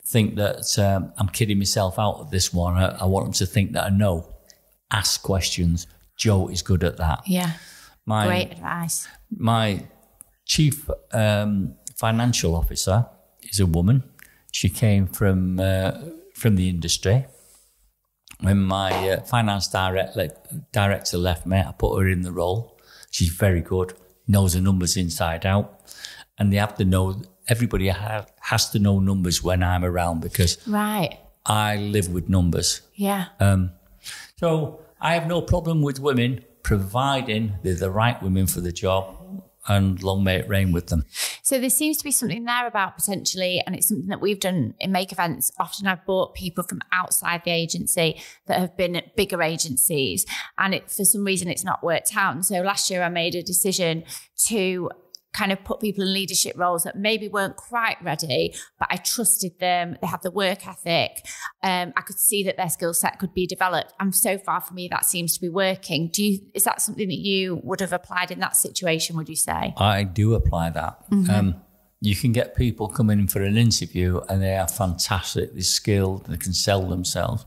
think that um, I'm kidding myself out of this one. I, I want them to think that I know. Ask questions. Jo is good at that. Yeah. My Great advice. my chief um, financial officer is a woman. She came from uh, from the industry. When my uh, finance direct, director left me, I put her in the role. She's very good, knows the numbers inside out, and they have to know. Everybody ha- has to know numbers when I'm around because Right. I live with numbers. Yeah. Um, so I have no problem with women, providing they're the right women for the job, and long may it rain with them. So there seems to be something there about potentially, and it's something that we've done in make events. Often I've brought people from outside the agency that have been at bigger agencies, and it, for some reason it's not worked out. And so last year I made a decision to kind of put people in leadership roles that maybe weren't quite ready, but I trusted them. They had the work ethic. Um, I could see that their skill set could be developed. And so far for me, that seems to be working. Do you, is that something that you would have applied in that situation, would you say? I do apply that. Um, you can get people coming in for an interview and they are fantastic, they're skilled, they can sell themselves.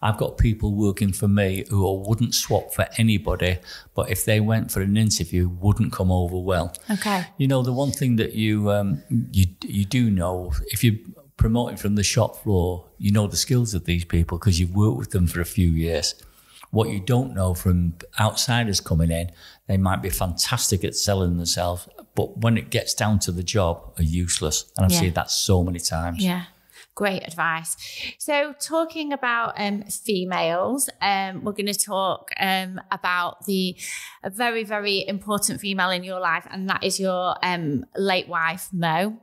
I've got people working for me who I wouldn't swap for anybody, but if they went for an interview, wouldn't come over well. Okay. You know, the one thing that you um, you you do know if you're promoting from the shop floor, you know the skills of these people because you've worked with them for a few years. What you don't know from outsiders coming in, they might be fantastic at selling themselves, but when it gets down to the job, are useless. And I've Yeah. seen that so many times. Yeah. Great advice. So, talking about um, females, um, we're going to talk um, about the a very, very important female in your life, and that is your um, late wife, Mo.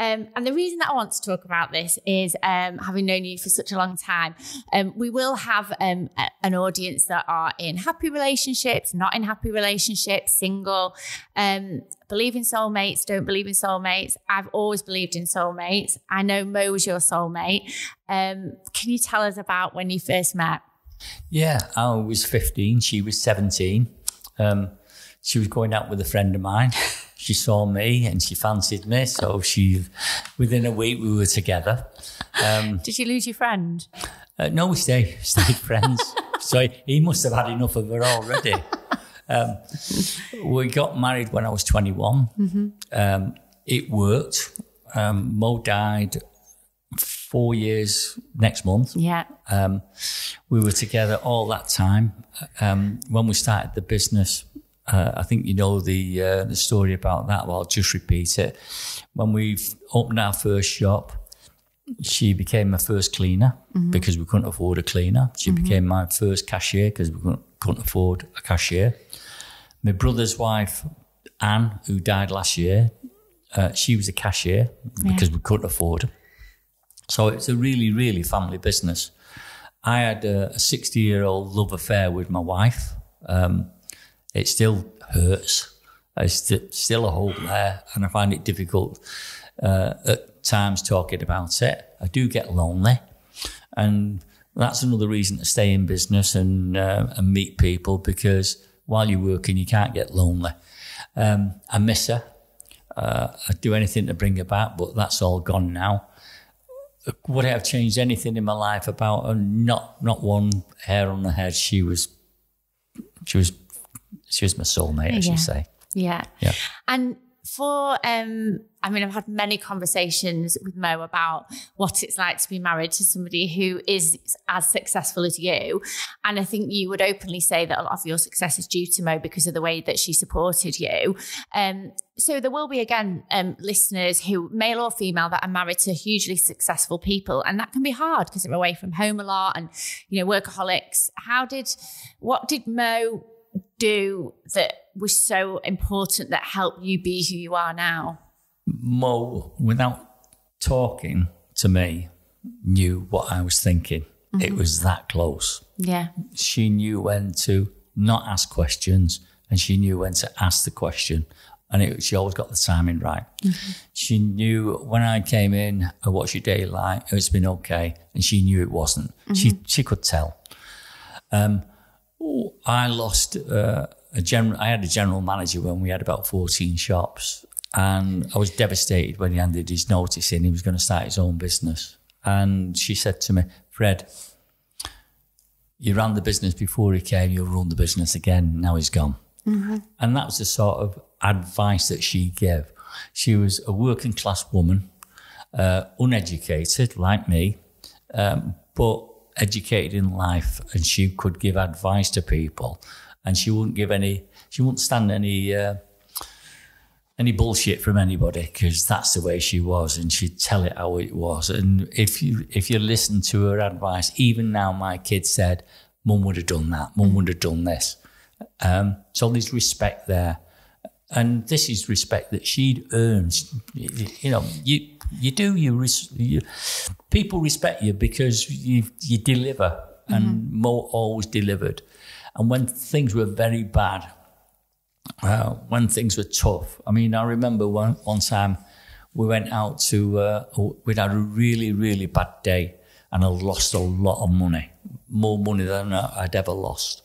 Um, and the reason that I want to talk about this is um, having known you for such a long time, um, we will have um, a- an audience that are in happy relationships, not in happy relationships, single, um, believe in soulmates, don't believe in soulmates. I've always believed in soulmates. I know Mo was your soulmate. Um, can you tell us about when you first met? Yeah, I was 15, she was 17. Um, she was going out with a friend of mine. She saw me and she fancied me. So she, within a week, we were together. Um, Did you lose your friend? uh, no, we stayed, stayed friends. so he must have had enough of her already. Um, we got married when I was 21. Um, it worked. Um, Mo died four years next month. Yeah. Um, we were together all that time. Um, when we started the business, uh, I think you know the uh, the story about that. Well, I'll just repeat it. When we opened our first shop, she became my first cleaner because we couldn't afford a cleaner. She became my first cashier because we couldn't, couldn't afford a cashier. My brother's wife, Anne, who died last year, uh, she was a cashier because we couldn't afford her. So it's a really, really family business. I had a 60 year old love affair with my wife. Um, it still hurts. There's st- still a hole there, and I find it difficult uh, at times talking about it. I do get lonely, and that's another reason to stay in business and uh, and meet people because while you're working, you can't get lonely. Um, I miss her. Uh, I'd do anything to bring her back, but that's all gone now would I have changed anything in my life about her? Not not one hair on her head. She was she was she was my soulmate, as Yeah. you say. Yeah. Yeah. And for um I mean I've had many conversations with Mo about what it's like to be married to somebody who is as successful as you. And I think you would openly say that a lot of your success is due to Mo because of the way that she supported you. Um so there will be again um, listeners who male or female that are married to hugely successful people and that can be hard because they're away from home a lot and you know workaholics how did what did mo do that was so important that helped you be who you are now? Mo, without talking to me, knew what I was thinking. It was that close. Yeah. She knew when to not ask questions, and she knew when to ask the question. And it, she always got the timing right. She knew when I came in, uh, what's your day like? It's been okay. And she knew it wasn't. She she could tell. Um, oh, I lost uh, a general. I had a general manager when we had about fourteen shops, and I was devastated when he handed his notice in. He was going to start his own business, and she said to me, "Fred, you ran the business before he came. You'll run the business again. Now he's gone." And that was the sort of advice that she gave. She was a working class woman, uh, uneducated like me, um, but educated in life, and she could give advice to people, and she wouldn't give any, she wouldn't stand any. Uh, any bullshit from anybody because that's the way she was and she'd tell it how it was. And if you if you listen to her advice even now my kid said mum would have done that. Mum would have done this. Um, so there's respect there and this is respect that she'd earned you, you know you you do you, res, you people respect you because you you deliver and Mo always delivered and when things were very bad uh, when things were tough. I mean, I remember one, one time we went out to, uh, we'd had a really, really bad day and I lost a lot of money, more money than I'd ever lost.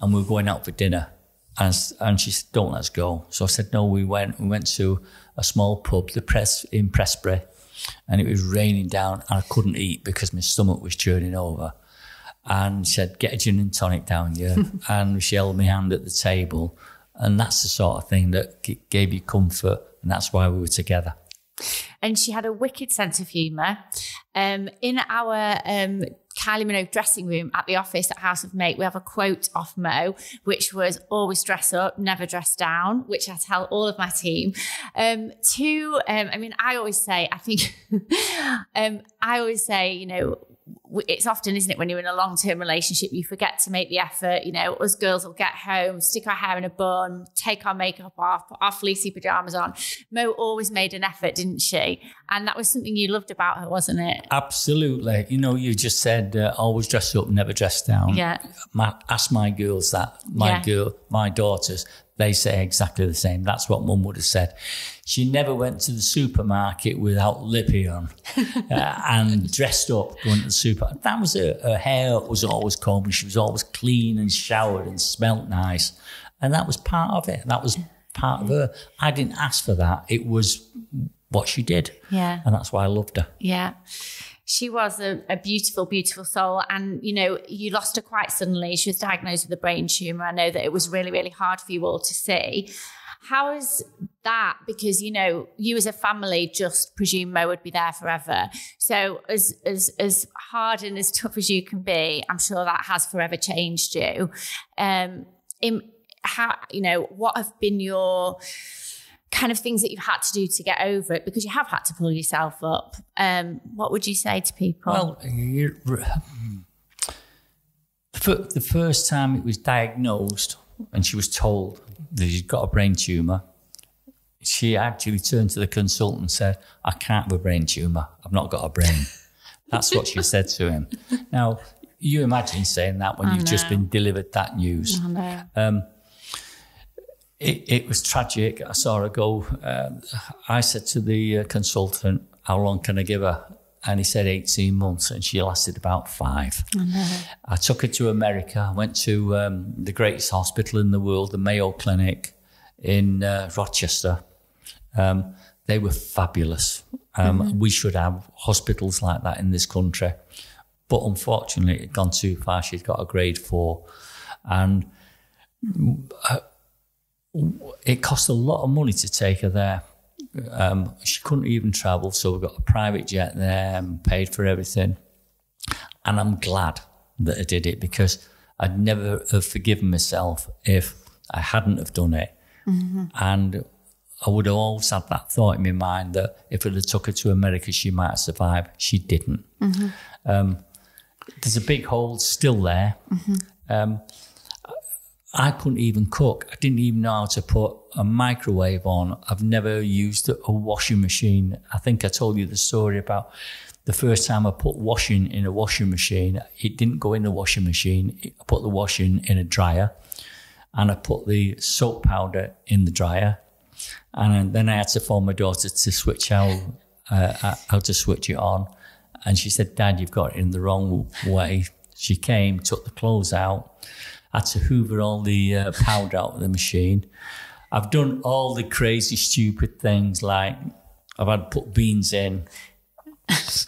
And we were going out for dinner. And, and she said, don't let's go. So I said, no, we went, we went to a small pub, the press in Prestbury, and it was raining down and I couldn't eat because my stomach was churning over. And she said, get a gin and tonic down here. and she held my hand at the table. And that's the sort of thing that g- gave you comfort. And that's why we were together. And she had a wicked sense of humour. Um, in our um, Kylie Minogue dressing room at the office at House of Make, we have a quote off Mo, which was always dress up, never dress down, which I tell all of my team. Um, two, um, I mean, I always say, I think, um, I always say, you know, it's often, isn't it, when you're in a long term relationship, you forget to make the effort. You know, us girls will get home, stick our hair in a bun, take our makeup off, put our fleecy pajamas on. Mo always made an effort, didn't she? And that was something you loved about her, wasn't it? Absolutely. You know, you just said uh, always dress up, never dress down. Yeah. My, ask my girls that. My Yeah. girl, my daughters, they say exactly the same. That's what mum would have said. She never went to the supermarket without lippy on uh, and dressed up going to the super. That was her. Her hair was always combed. She was always clean and showered and smelt nice. And that was part of it. That was part of her. I didn't ask for that. It was what she did. Yeah. And that's why I loved her. Yeah. She was a, a beautiful, beautiful soul. And, you know, you lost her quite suddenly. She was diagnosed with a brain tumor. I know that it was really, really hard for you all to see. How is that? Because you know, you as a family just presume Mo would be there forever. So as as as hard and as tough as you can be, I'm sure that has forever changed you. Um, in how you know what have been your kind of things that you've had to do to get over it because you have had to pull yourself up. Um, what would you say to people? Well, the first time it was diagnosed and she was told that she'd got a brain tumour, she actually turned to the consultant and said, I can't have a brain tumour. I've not got a brain. That's what she said to him. Now, you imagine saying that when I you've know. just been delivered that news. Um, it, it, was tragic. I saw her go. Um, I said to the uh, consultant, How long can I give her? And he said 18 months, and she lasted about five. I, I took her to America. I went to um, the greatest hospital in the world, the Mayo Clinic in uh, Rochester. Um, they were fabulous. Um, mm-hmm. We should have hospitals like that in this country. But unfortunately, it had gone too far. She'd got a grade four. And uh, it cost a lot of money to take her there. Um, she couldn't even travel, so we got a private jet there and paid for everything. And I'm glad that I did it because I'd never have forgiven myself if I hadn't have done it. Mm-hmm. And I would have always had that thought in my mind that if it had took her to America, she might have survived. She didn't. Mm-hmm. Um, there's a big hole still there. Mm-hmm. Um, I couldn't even cook. I didn't even know how to put a microwave on. I've never used a washing machine. I think I told you the story about the first time I put washing in a washing machine. It didn't go in the washing machine. I put the washing in a dryer and I put the soap powder in the dryer. And then I had to phone my daughter to switch how, uh, how to switch it on. And she said, Dad, you've got it in the wrong way. She came, took the clothes out had to hoover all the uh, powder out of the machine. I've done all the crazy, stupid things like I've had to put beans in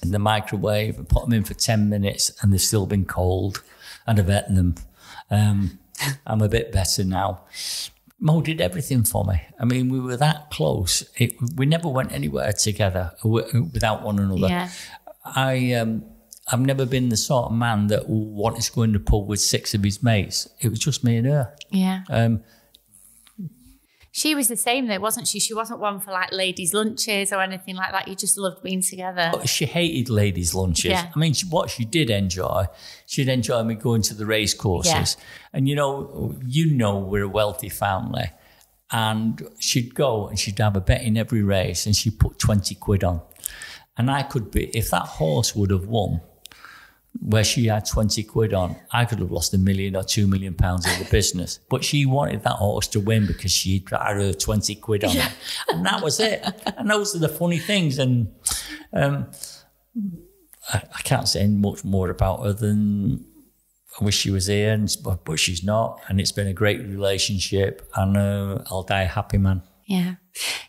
in the microwave and put them in for 10 minutes and they've still been cold and I've eaten them. Um, I'm a bit better now. Mo did everything for me. I mean, we were that close. It, we never went anywhere together without one another. Yeah. I um, I've never been the sort of man that wanted to go in the pub with six of his mates. It was just me and her. Yeah. Um, she was the same though, wasn't she? She wasn't one for like ladies' lunches or anything like that. You just loved being together. Oh, she hated ladies' lunches. Yeah. I mean, she, what she did enjoy, she'd enjoy me going to the race courses. Yeah. And you know, you know, we're a wealthy family. And she'd go and she'd have a bet in every race and she'd put 20 quid on. And I could be, if that horse would have won, where she had 20 quid on, I could have lost a million or two million pounds in the business. But she wanted that horse to win because she'd had her 20 quid on yeah. it. And that was it. And those are the funny things. And um, I, I, can't say much more about her than I wish she was here, and, but she's not. And it's been a great relationship. And uh, I'll die a happy man. Yeah.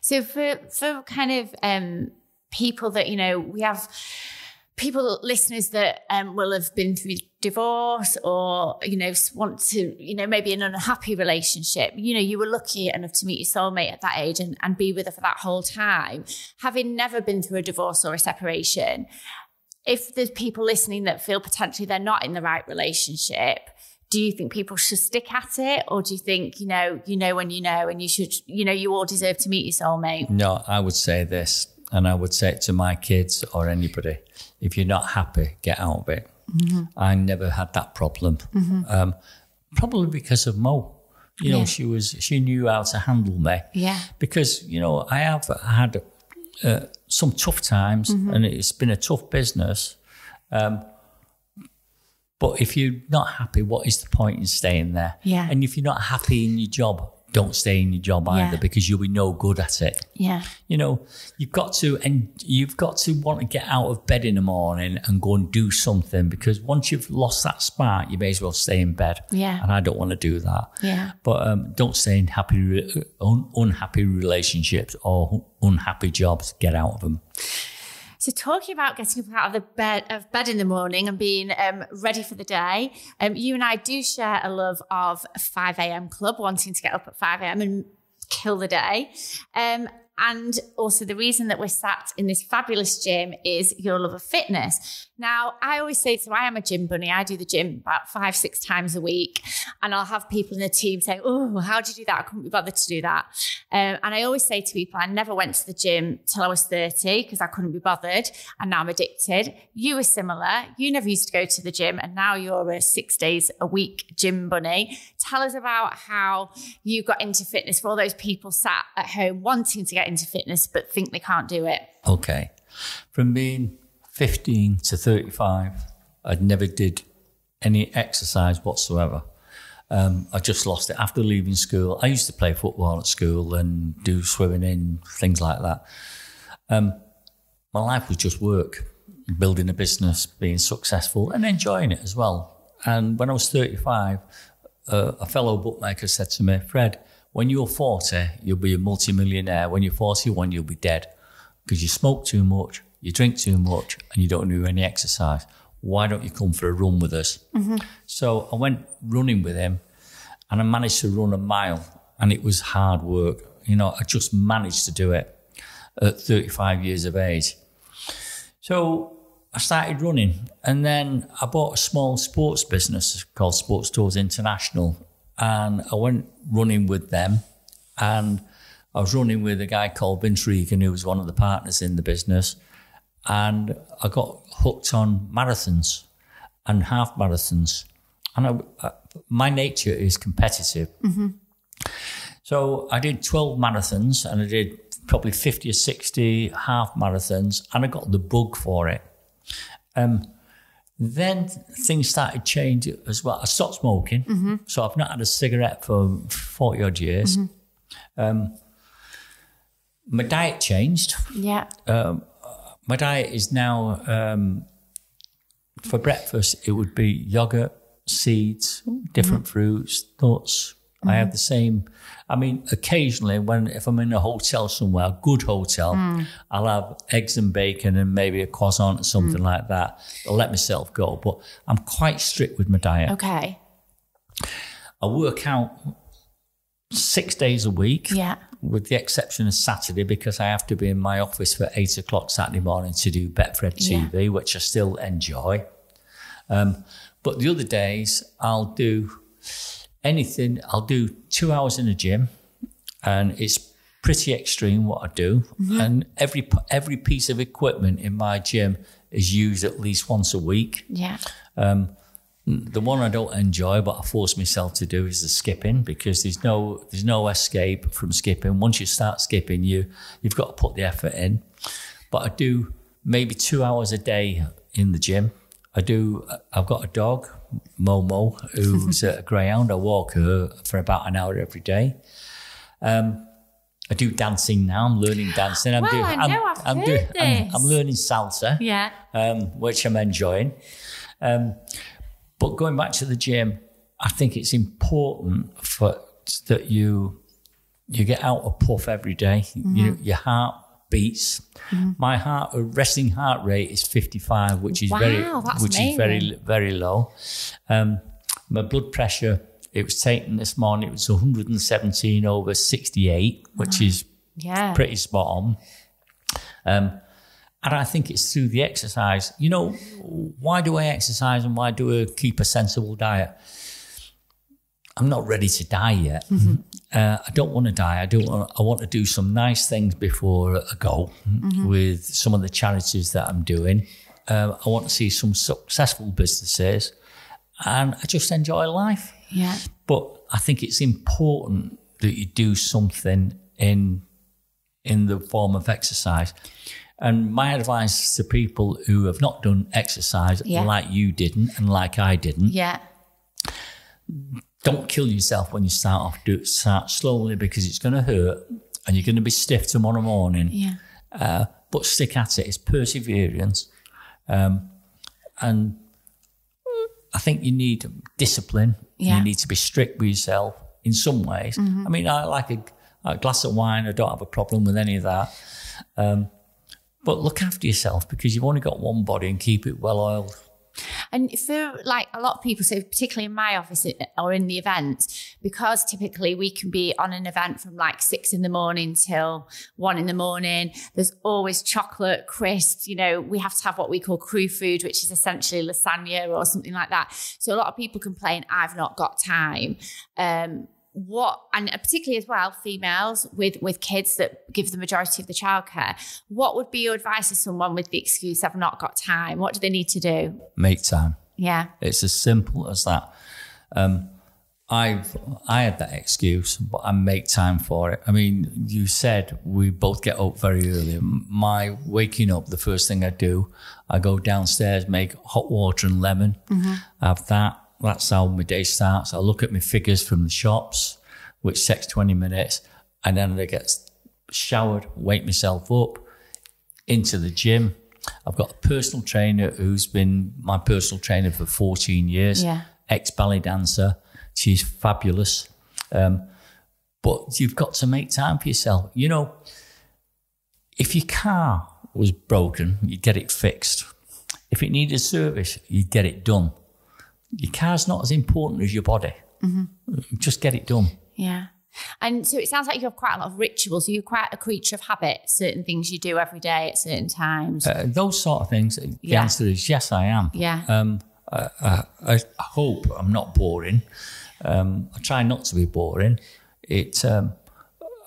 So for, for kind of um, people that, you know, we have people listeners that um, will have been through divorce or you know want to you know maybe an unhappy relationship you know you were lucky enough to meet your soulmate at that age and, and be with her for that whole time. Having never been through a divorce or a separation if there's people listening that feel potentially they're not in the right relationship do you think people should stick at it? Or do you think you know you know when you know and you should you know you all deserve to meet your soulmate? No i would say this and i would say it to my kids or anybody if you're not happy, get out of it. Mm-hmm. I never had that problem. Mm-hmm. Um, probably because of Mo. You know, yeah. she was she knew how to handle me. Yeah. Because you know, I have had uh, some tough times, mm-hmm. and it's been a tough business. Um, but if you're not happy, what is the point in staying there? Yeah. And if you're not happy in your job, don't stay in your job either yeah. because you'll be no good at it. Yeah. You know, you've got to and you've got to want to get out of bed in the morning and go and do something because once you've lost that spark, you may as well stay in bed. Yeah. And I don't want to do that. Yeah. But um, don't stay in happy, un- unhappy relationships or unhappy jobs. Get out of them. So talking about getting up out of the bed of bed in the morning and being um, ready for the day, um, you and I do share a love of 5 a.m. club, wanting to get up at 5 a.m. and kill the day. Um, and also, the reason that we're sat in this fabulous gym is your love of fitness. Now, I always say, so I am a gym bunny. I do the gym about five, six times a week. And I'll have people in the team say, Oh, how do you do that? I couldn't be bothered to do that. Um, and I always say to people, I never went to the gym till I was 30 because I couldn't be bothered. And now I'm addicted. You were similar. You never used to go to the gym. And now you're a six days a week gym bunny. Tell us about how you got into fitness for all those people sat at home wanting to get into fitness but think they can't do it. Okay. From being 15 to 35, I'd never did any exercise whatsoever. Um, I just lost it after leaving school. I used to play football at school and do swimming in, things like that. Um, my life was just work, building a business, being successful, and enjoying it as well. And when I was 35, uh, a fellow bookmaker said to me, Fred, when you're 40, you'll be a multimillionaire. When you're 41, you'll be dead because you smoke too much, you drink too much, and you don't do any exercise. Why don't you come for a run with us? Mm-hmm. So I went running with him and I managed to run a mile, and it was hard work. You know, I just managed to do it at 35 years of age. So I started running, and then I bought a small sports business called Sports Stores International, and I went running with them. And I was running with a guy called Vince Regan, who was one of the partners in the business. And I got hooked on marathons and half marathons. And I, my nature is competitive. Mm-hmm. So I did 12 marathons and I did probably 50 or 60 half marathons, and I got the bug for it. Um, then things started changing as well. I stopped smoking, mm-hmm. so I've not had a cigarette for 40 odd years. Mm-hmm. Um, my diet changed. Yeah. Um, my diet is now um, for breakfast, it would be yogurt, seeds, different mm-hmm. fruits, nuts. I have the same I mean, occasionally when if I'm in a hotel somewhere, a good hotel, mm. I'll have eggs and bacon and maybe a croissant or something mm. like that. I'll let myself go, but I'm quite strict with my diet. Okay. I work out six days a week. Yeah. With the exception of Saturday, because I have to be in my office for eight o'clock Saturday morning to do Betfred TV, yeah. which I still enjoy. Um, but the other days, I'll do anything, I'll do two hours in a gym, and it's pretty extreme what I do. Mm-hmm. And every every piece of equipment in my gym is used at least once a week. Yeah. Um, the one I don't enjoy, but I force myself to do, is the skipping because there's no there's no escape from skipping. Once you start skipping, you you've got to put the effort in. But I do maybe two hours a day in the gym. I do. I've got a dog. Momo, who's a greyhound. I walk her for about an hour every day. Um, I do dancing now. I'm learning dancing. I'm well, doing, I know, I'm, I've I'm, heard doing, I'm, I'm, learning salsa. Yeah. Um, which I'm enjoying. Um, but going back to the gym, I think it's important for that you you get out a puff every day. Mm-hmm. You, your heart beats. Mm-hmm. My heart resting heart rate is 55, which is wow, very which amazing. is very very low. Um, my blood pressure it was taken this morning. It was 117 over 68, which is yeah. pretty spot on. Um, and I think it's through the exercise. You know, why do I exercise and why do I keep a sensible diet? I'm not ready to die yet. Mm-hmm. Uh, I don't want to die. I do. Want, I want to do some nice things before I go mm-hmm. with some of the charities that I'm doing. Uh, I want to see some successful businesses, and I just enjoy life. Yeah. But I think it's important that you do something in in the form of exercise. And my advice to people who have not done exercise yeah. like you didn't and like I didn't. Yeah don't kill yourself when you start off. Do it start slowly because it's going to hurt and you're going to be stiff tomorrow morning. Yeah. Uh, but stick at it. It's perseverance. Um, and I think you need discipline. Yeah. You need to be strict with yourself in some ways. Mm-hmm. I mean, I like a, a, glass of wine. I don't have a problem with any of that. Um, but look after yourself because you've only got one body and keep it well oiled. And for like a lot of people, so particularly in my office or in the events, because typically we can be on an event from like six in the morning till one in the morning. There's always chocolate, crisps. You know, we have to have what we call crew food, which is essentially lasagna or something like that. So a lot of people complain, I've not got time. Um, what and particularly as well females with with kids that give the majority of the childcare what would be your advice to someone with the excuse i've not got time what do they need to do? Make time. Yeah. It's as simple as that. Um, I've I had that excuse, but I make time for it. I mean, you said we both get up very early. My waking up, the first thing I do, I go downstairs, make hot water and lemon, mm-hmm. have that, that's how my day starts. I look at my figures from the shops, which takes 20 minutes, and then I get showered, wake myself up, into the gym. I've got a personal trainer who's been my personal trainer for 14 years, yeah. ex ballet dancer. She's fabulous. Um, but you've got to make time for yourself. You know, if your car was broken, you'd get it fixed. If it needed service, you'd get it done your car's not as important as your body. Mm-hmm. Just get it done. Yeah. And so it sounds like you have quite a lot of rituals. So you're quite a creature of habit, certain things you do every day at certain times. Uh, those sort of things. The yeah. answer is yes, I am. Yeah. Um, I, I, I, hope I'm not boring. Um, I try not to be boring. It. Um,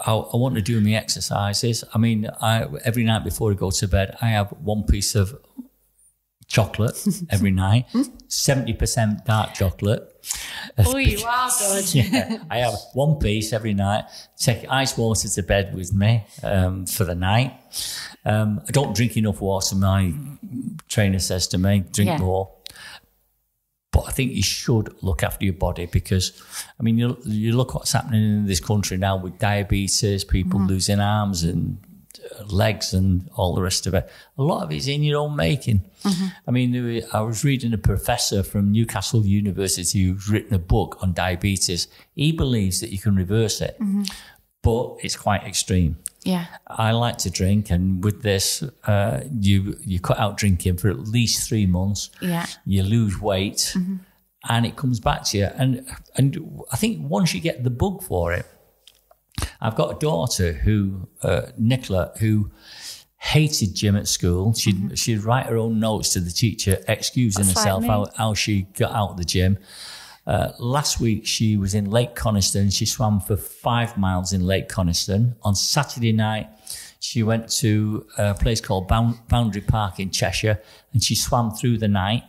I, I, want to do my exercises. I mean, I, every night before I go to bed, I have one piece of chocolate every night, 70% dark chocolate. Oh, you are good. yeah, I have one piece every night. Take ice water to bed with me um, for the night. Um, I don't drink enough water. My trainer says to me, drink yeah. more. But I think you should look after your body because, I mean, you, you look what's happening in this country now with diabetes, people mm-hmm. losing arms and legs and all the rest of it. A lot of it's in your own making. Mm-hmm. I mean, I was reading a professor from Newcastle University who's written a book on diabetes. He believes that you can reverse it, mm-hmm. but it's quite extreme. Yeah, I like to drink, and with this, uh, you you cut out drinking for at least three months. Yeah, you lose weight, mm-hmm. and it comes back to you. And and I think once you get the bug for it, I've got a daughter who, uh, Nicola, who hated gym at school. She'd, mm-hmm. she'd write her own notes to the teacher, excusing That's herself how, how she got out of the gym. Uh, last week, she was in Lake Coniston. She swam for five miles in Lake Coniston. On Saturday night, she went to a place called Boundary Park in Cheshire and she swam through the night.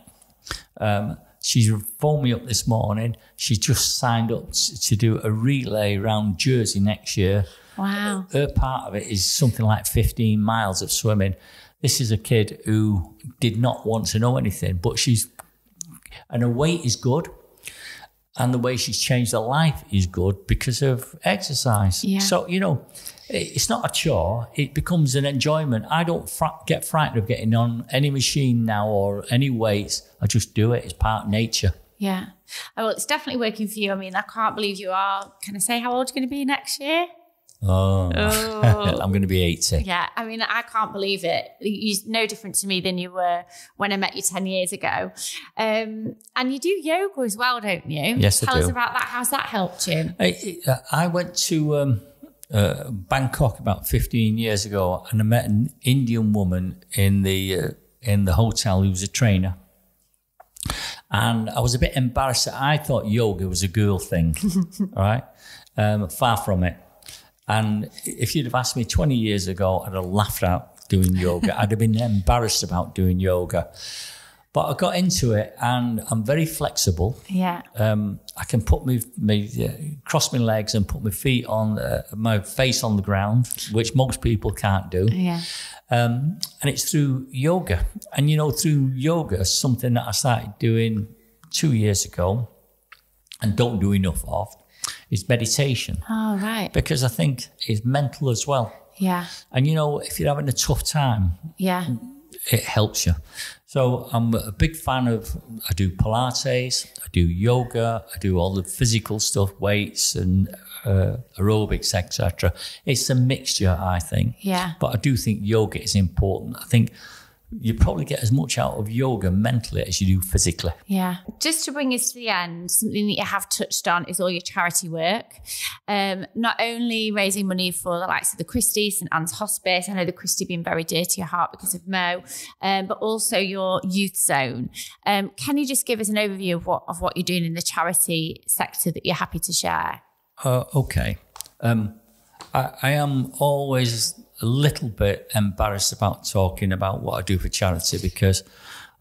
Um, She's phoned me up this morning. She just signed up to do a relay around Jersey next year. Wow. Her part of it is something like 15 miles of swimming. This is a kid who did not want to know anything, but she's, and her weight is good. And the way she's changed her life is good because of exercise. Yeah. So, you know, it's not a chore. It becomes an enjoyment. I don't fr- get frightened of getting on any machine now or any weights. I just do it. It's part of nature. Yeah. Oh, well, it's definitely working for you. I mean, I can't believe you are. Can I say how old you're going to be next year? Oh, oh. I'm going to be 80. Yeah. I mean, I can't believe it. You're no different to me than you were when I met you 10 years ago. Um, and you do yoga as well, don't you? Yes, Tell I do. us about that. How's that helped you? I, I went to um, uh, Bangkok about 15 years ago, and I met an Indian woman in the uh, in the hotel who was a trainer. And I was a bit embarrassed that I thought yoga was a girl thing, right? Um, far from it. And if you'd have asked me 20 years ago, I'd have laughed at doing yoga. I'd have been embarrassed about doing yoga. But I got into it and I'm very flexible. Yeah. Um, I can put me, me uh, cross my legs and put my feet on, uh, my face on the ground, which most people can't do. Yeah. Um, and it's through yoga. And, you know, through yoga, something that I started doing two years ago and don't do enough of is meditation. Oh, right. Because I think it's mental as well. Yeah. And, you know, if you're having a tough time, yeah it helps you. So I'm a big fan of, I do Pilates, I do yoga, I do all the physical stuff, weights and uh, aerobics, etc. It's a mixture, I think. Yeah. But I do think yoga is important. I think you probably get as much out of yoga mentally as you do physically. Yeah. Just to bring us to the end, something that you have touched on is all your charity work. Um, not only raising money for the likes of the Christie, St Anne's Hospice, I know the Christie being very dear to your heart because of Mo, um, but also your youth zone. Um, can you just give us an overview of what of what you're doing in the charity sector that you're happy to share? Uh, okay. Um, I, I am always a little bit embarrassed about talking about what I do for charity because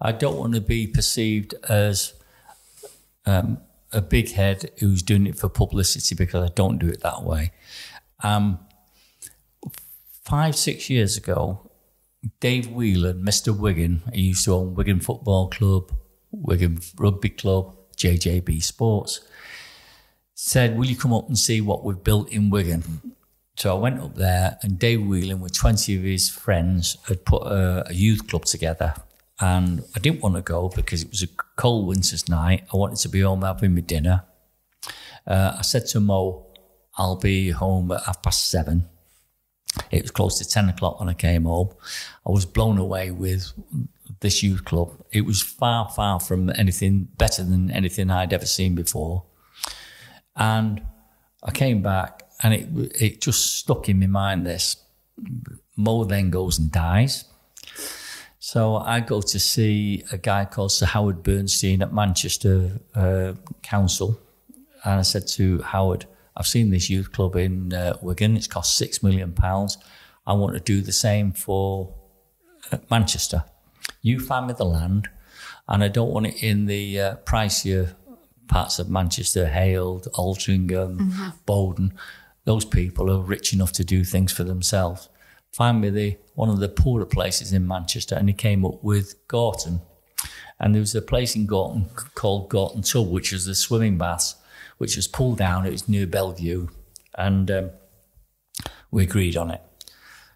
I don't want to be perceived as um, a big head who's doing it for publicity because I don't do it that way. Um, five, six years ago, Dave Whelan, Mr. Wigan, he used to own Wigan Football Club, Wigan Rugby Club, JJB Sports, said, Will you come up and see what we've built in Wigan? So I went up there, and Dave Whelan, with 20 of his friends, had put a, a, youth club together. And I didn't want to go because it was a cold winter's night. I wanted to be home having my dinner. Uh, I said to Mo, I'll be home at half past seven. It was close to 10 o'clock when I came home. I was blown away with this youth club. It was far, far from anything better than anything I'd ever seen before. And I came back and it it just stuck in my mind. This Mo then goes and dies. So I go to see a guy called Sir Howard Bernstein at Manchester uh, Council, and I said to Howard, "I've seen this youth club in uh, Wigan. It's cost six million pounds. I want to do the same for uh, Manchester. You find me the land, and I don't want it in the uh, pricier parts of Manchester, Hale, Altrincham, mm-hmm. Bowdon those people are rich enough to do things for themselves. Find me the one of the poorer places in Manchester, and he came up with Gorton. And there was a place in Gorton called Gorton Tub, which was the swimming baths, which was pulled down. It was near Belle Vue, and um, we agreed on it.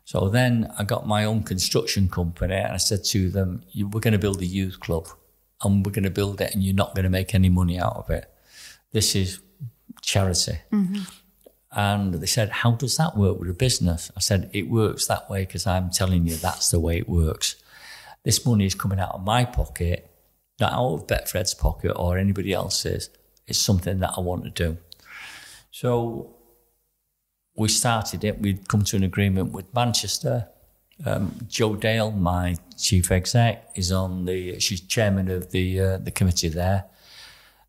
So then I got my own construction company, and I said to them, "We're going to build a youth club, and we're going to build it, and you're not going to make any money out of it. This is charity." Mm-hmm. And they said, How does that work with a business? I said, It works that way because I'm telling you that's the way it works. This money is coming out of my pocket, not out of Betfred's pocket or anybody else's. It's something that I want to do. So we started it. We'd come to an agreement with Manchester. Um, Jo Dale, my chief exec, is on the. She's chairman of the uh, the committee there.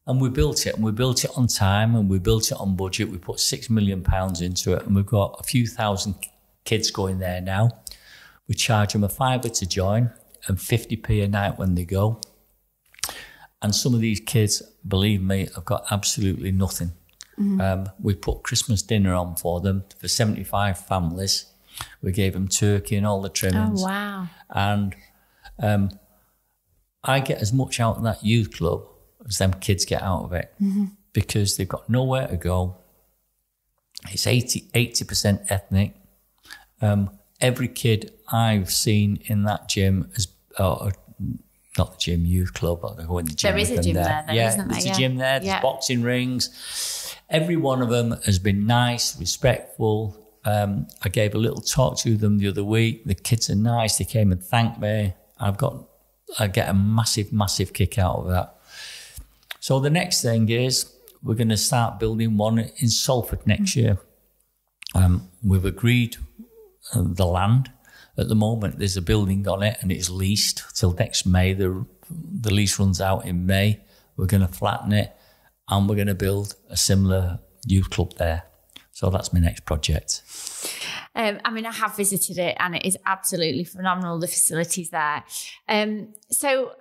And we built it, and we built it on time, and we built it on budget. We put six million pounds into it, and we've got a few thousand kids going there now. We charge them a fiver to join and 50p a night when they go. And some of these kids, believe me, have got absolutely nothing. Mm-hmm. Um, we put Christmas dinner on for them for 75 families. We gave them turkey and all the trimmings. Oh, wow. And um, I get as much out of that youth club as them kids get out of it mm-hmm. because they've got nowhere to go. It's 80, percent ethnic. Um, every kid I've seen in that gym is, uh, not the gym, youth club, but they go in the gym. There is a gym there, there yeah, isn't there? There's yeah. a gym there, there's yeah. boxing rings. Every one of them has been nice, respectful. Um, I gave a little talk to them the other week. The kids are nice. They came and thanked me. I've got, I get a massive, massive kick out of that. So the next thing is we're going to start building one in Salford next year. Um, we've agreed uh, the land. At the moment, there's a building on it and it's leased till next May. The, the lease runs out in May. We're going to flatten it and we're going to build a similar youth club there. So that's my next project. Um, I mean, I have visited it and it is absolutely phenomenal, the facilities there. Um, so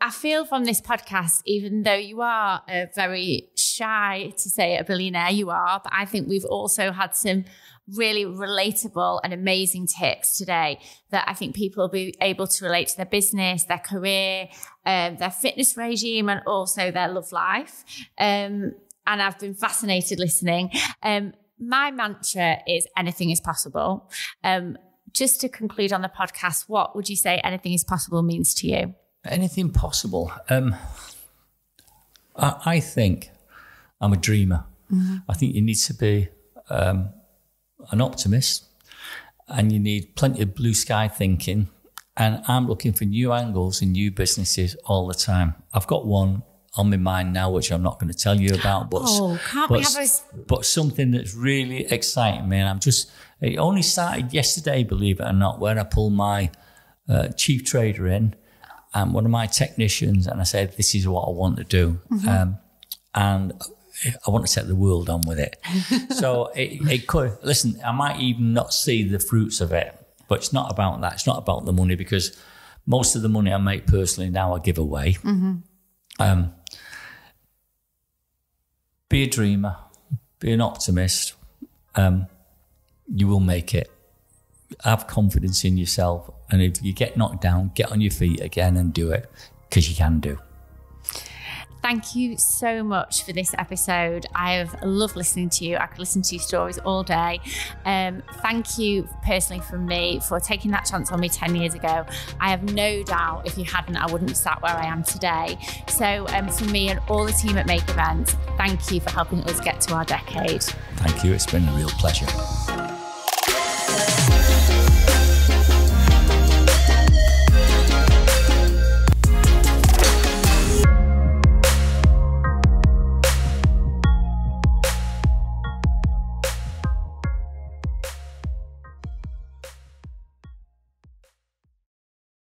I feel from this podcast, even though you are a very shy to say a billionaire, you are, but I think we've also had some really relatable and amazing tips today that I think people will be able to relate to their business, their career, um, their fitness regime, and also their love life. Um, and I've been fascinated listening. Um, my mantra is anything is possible. Um, just to conclude on the podcast, what would you say anything is possible means to you? Anything possible. Um, I, I, think I'm a dreamer. Mm-hmm. I think you need to be um, an optimist and you need plenty of blue sky thinking And I'm looking for new angles and new businesses all the time. I've got one on my mind now, which I'm not going to tell you about, but, Oh, can't but, we have a but something that's really exciting me. And I'm just, it only started yesterday, believe it or not, where I pulled my uh, chief trader in and one of my technicians, and I said, This is what I want to do. Um, and I want to set the world on with it. so it, it could, listen, I might even not see the fruits of it, but it's not about that. It's not about the money because most of the money I make personally now I give away. Um, be a dreamer, be an optimist. Um, you will make it. Have confidence in yourself. And if you get knocked down, get on your feet again and do it because you can do. Thank you so much for this episode. I have loved listening to you. I could listen to your stories all day. Um, thank you personally from me for taking that chance on me 10 years ago. I have no doubt if you hadn't, I wouldn't have sat where I am today. So, um, for me and all the team at Make Events, thank you for helping us get to our decade. Thank you. It's been a real pleasure.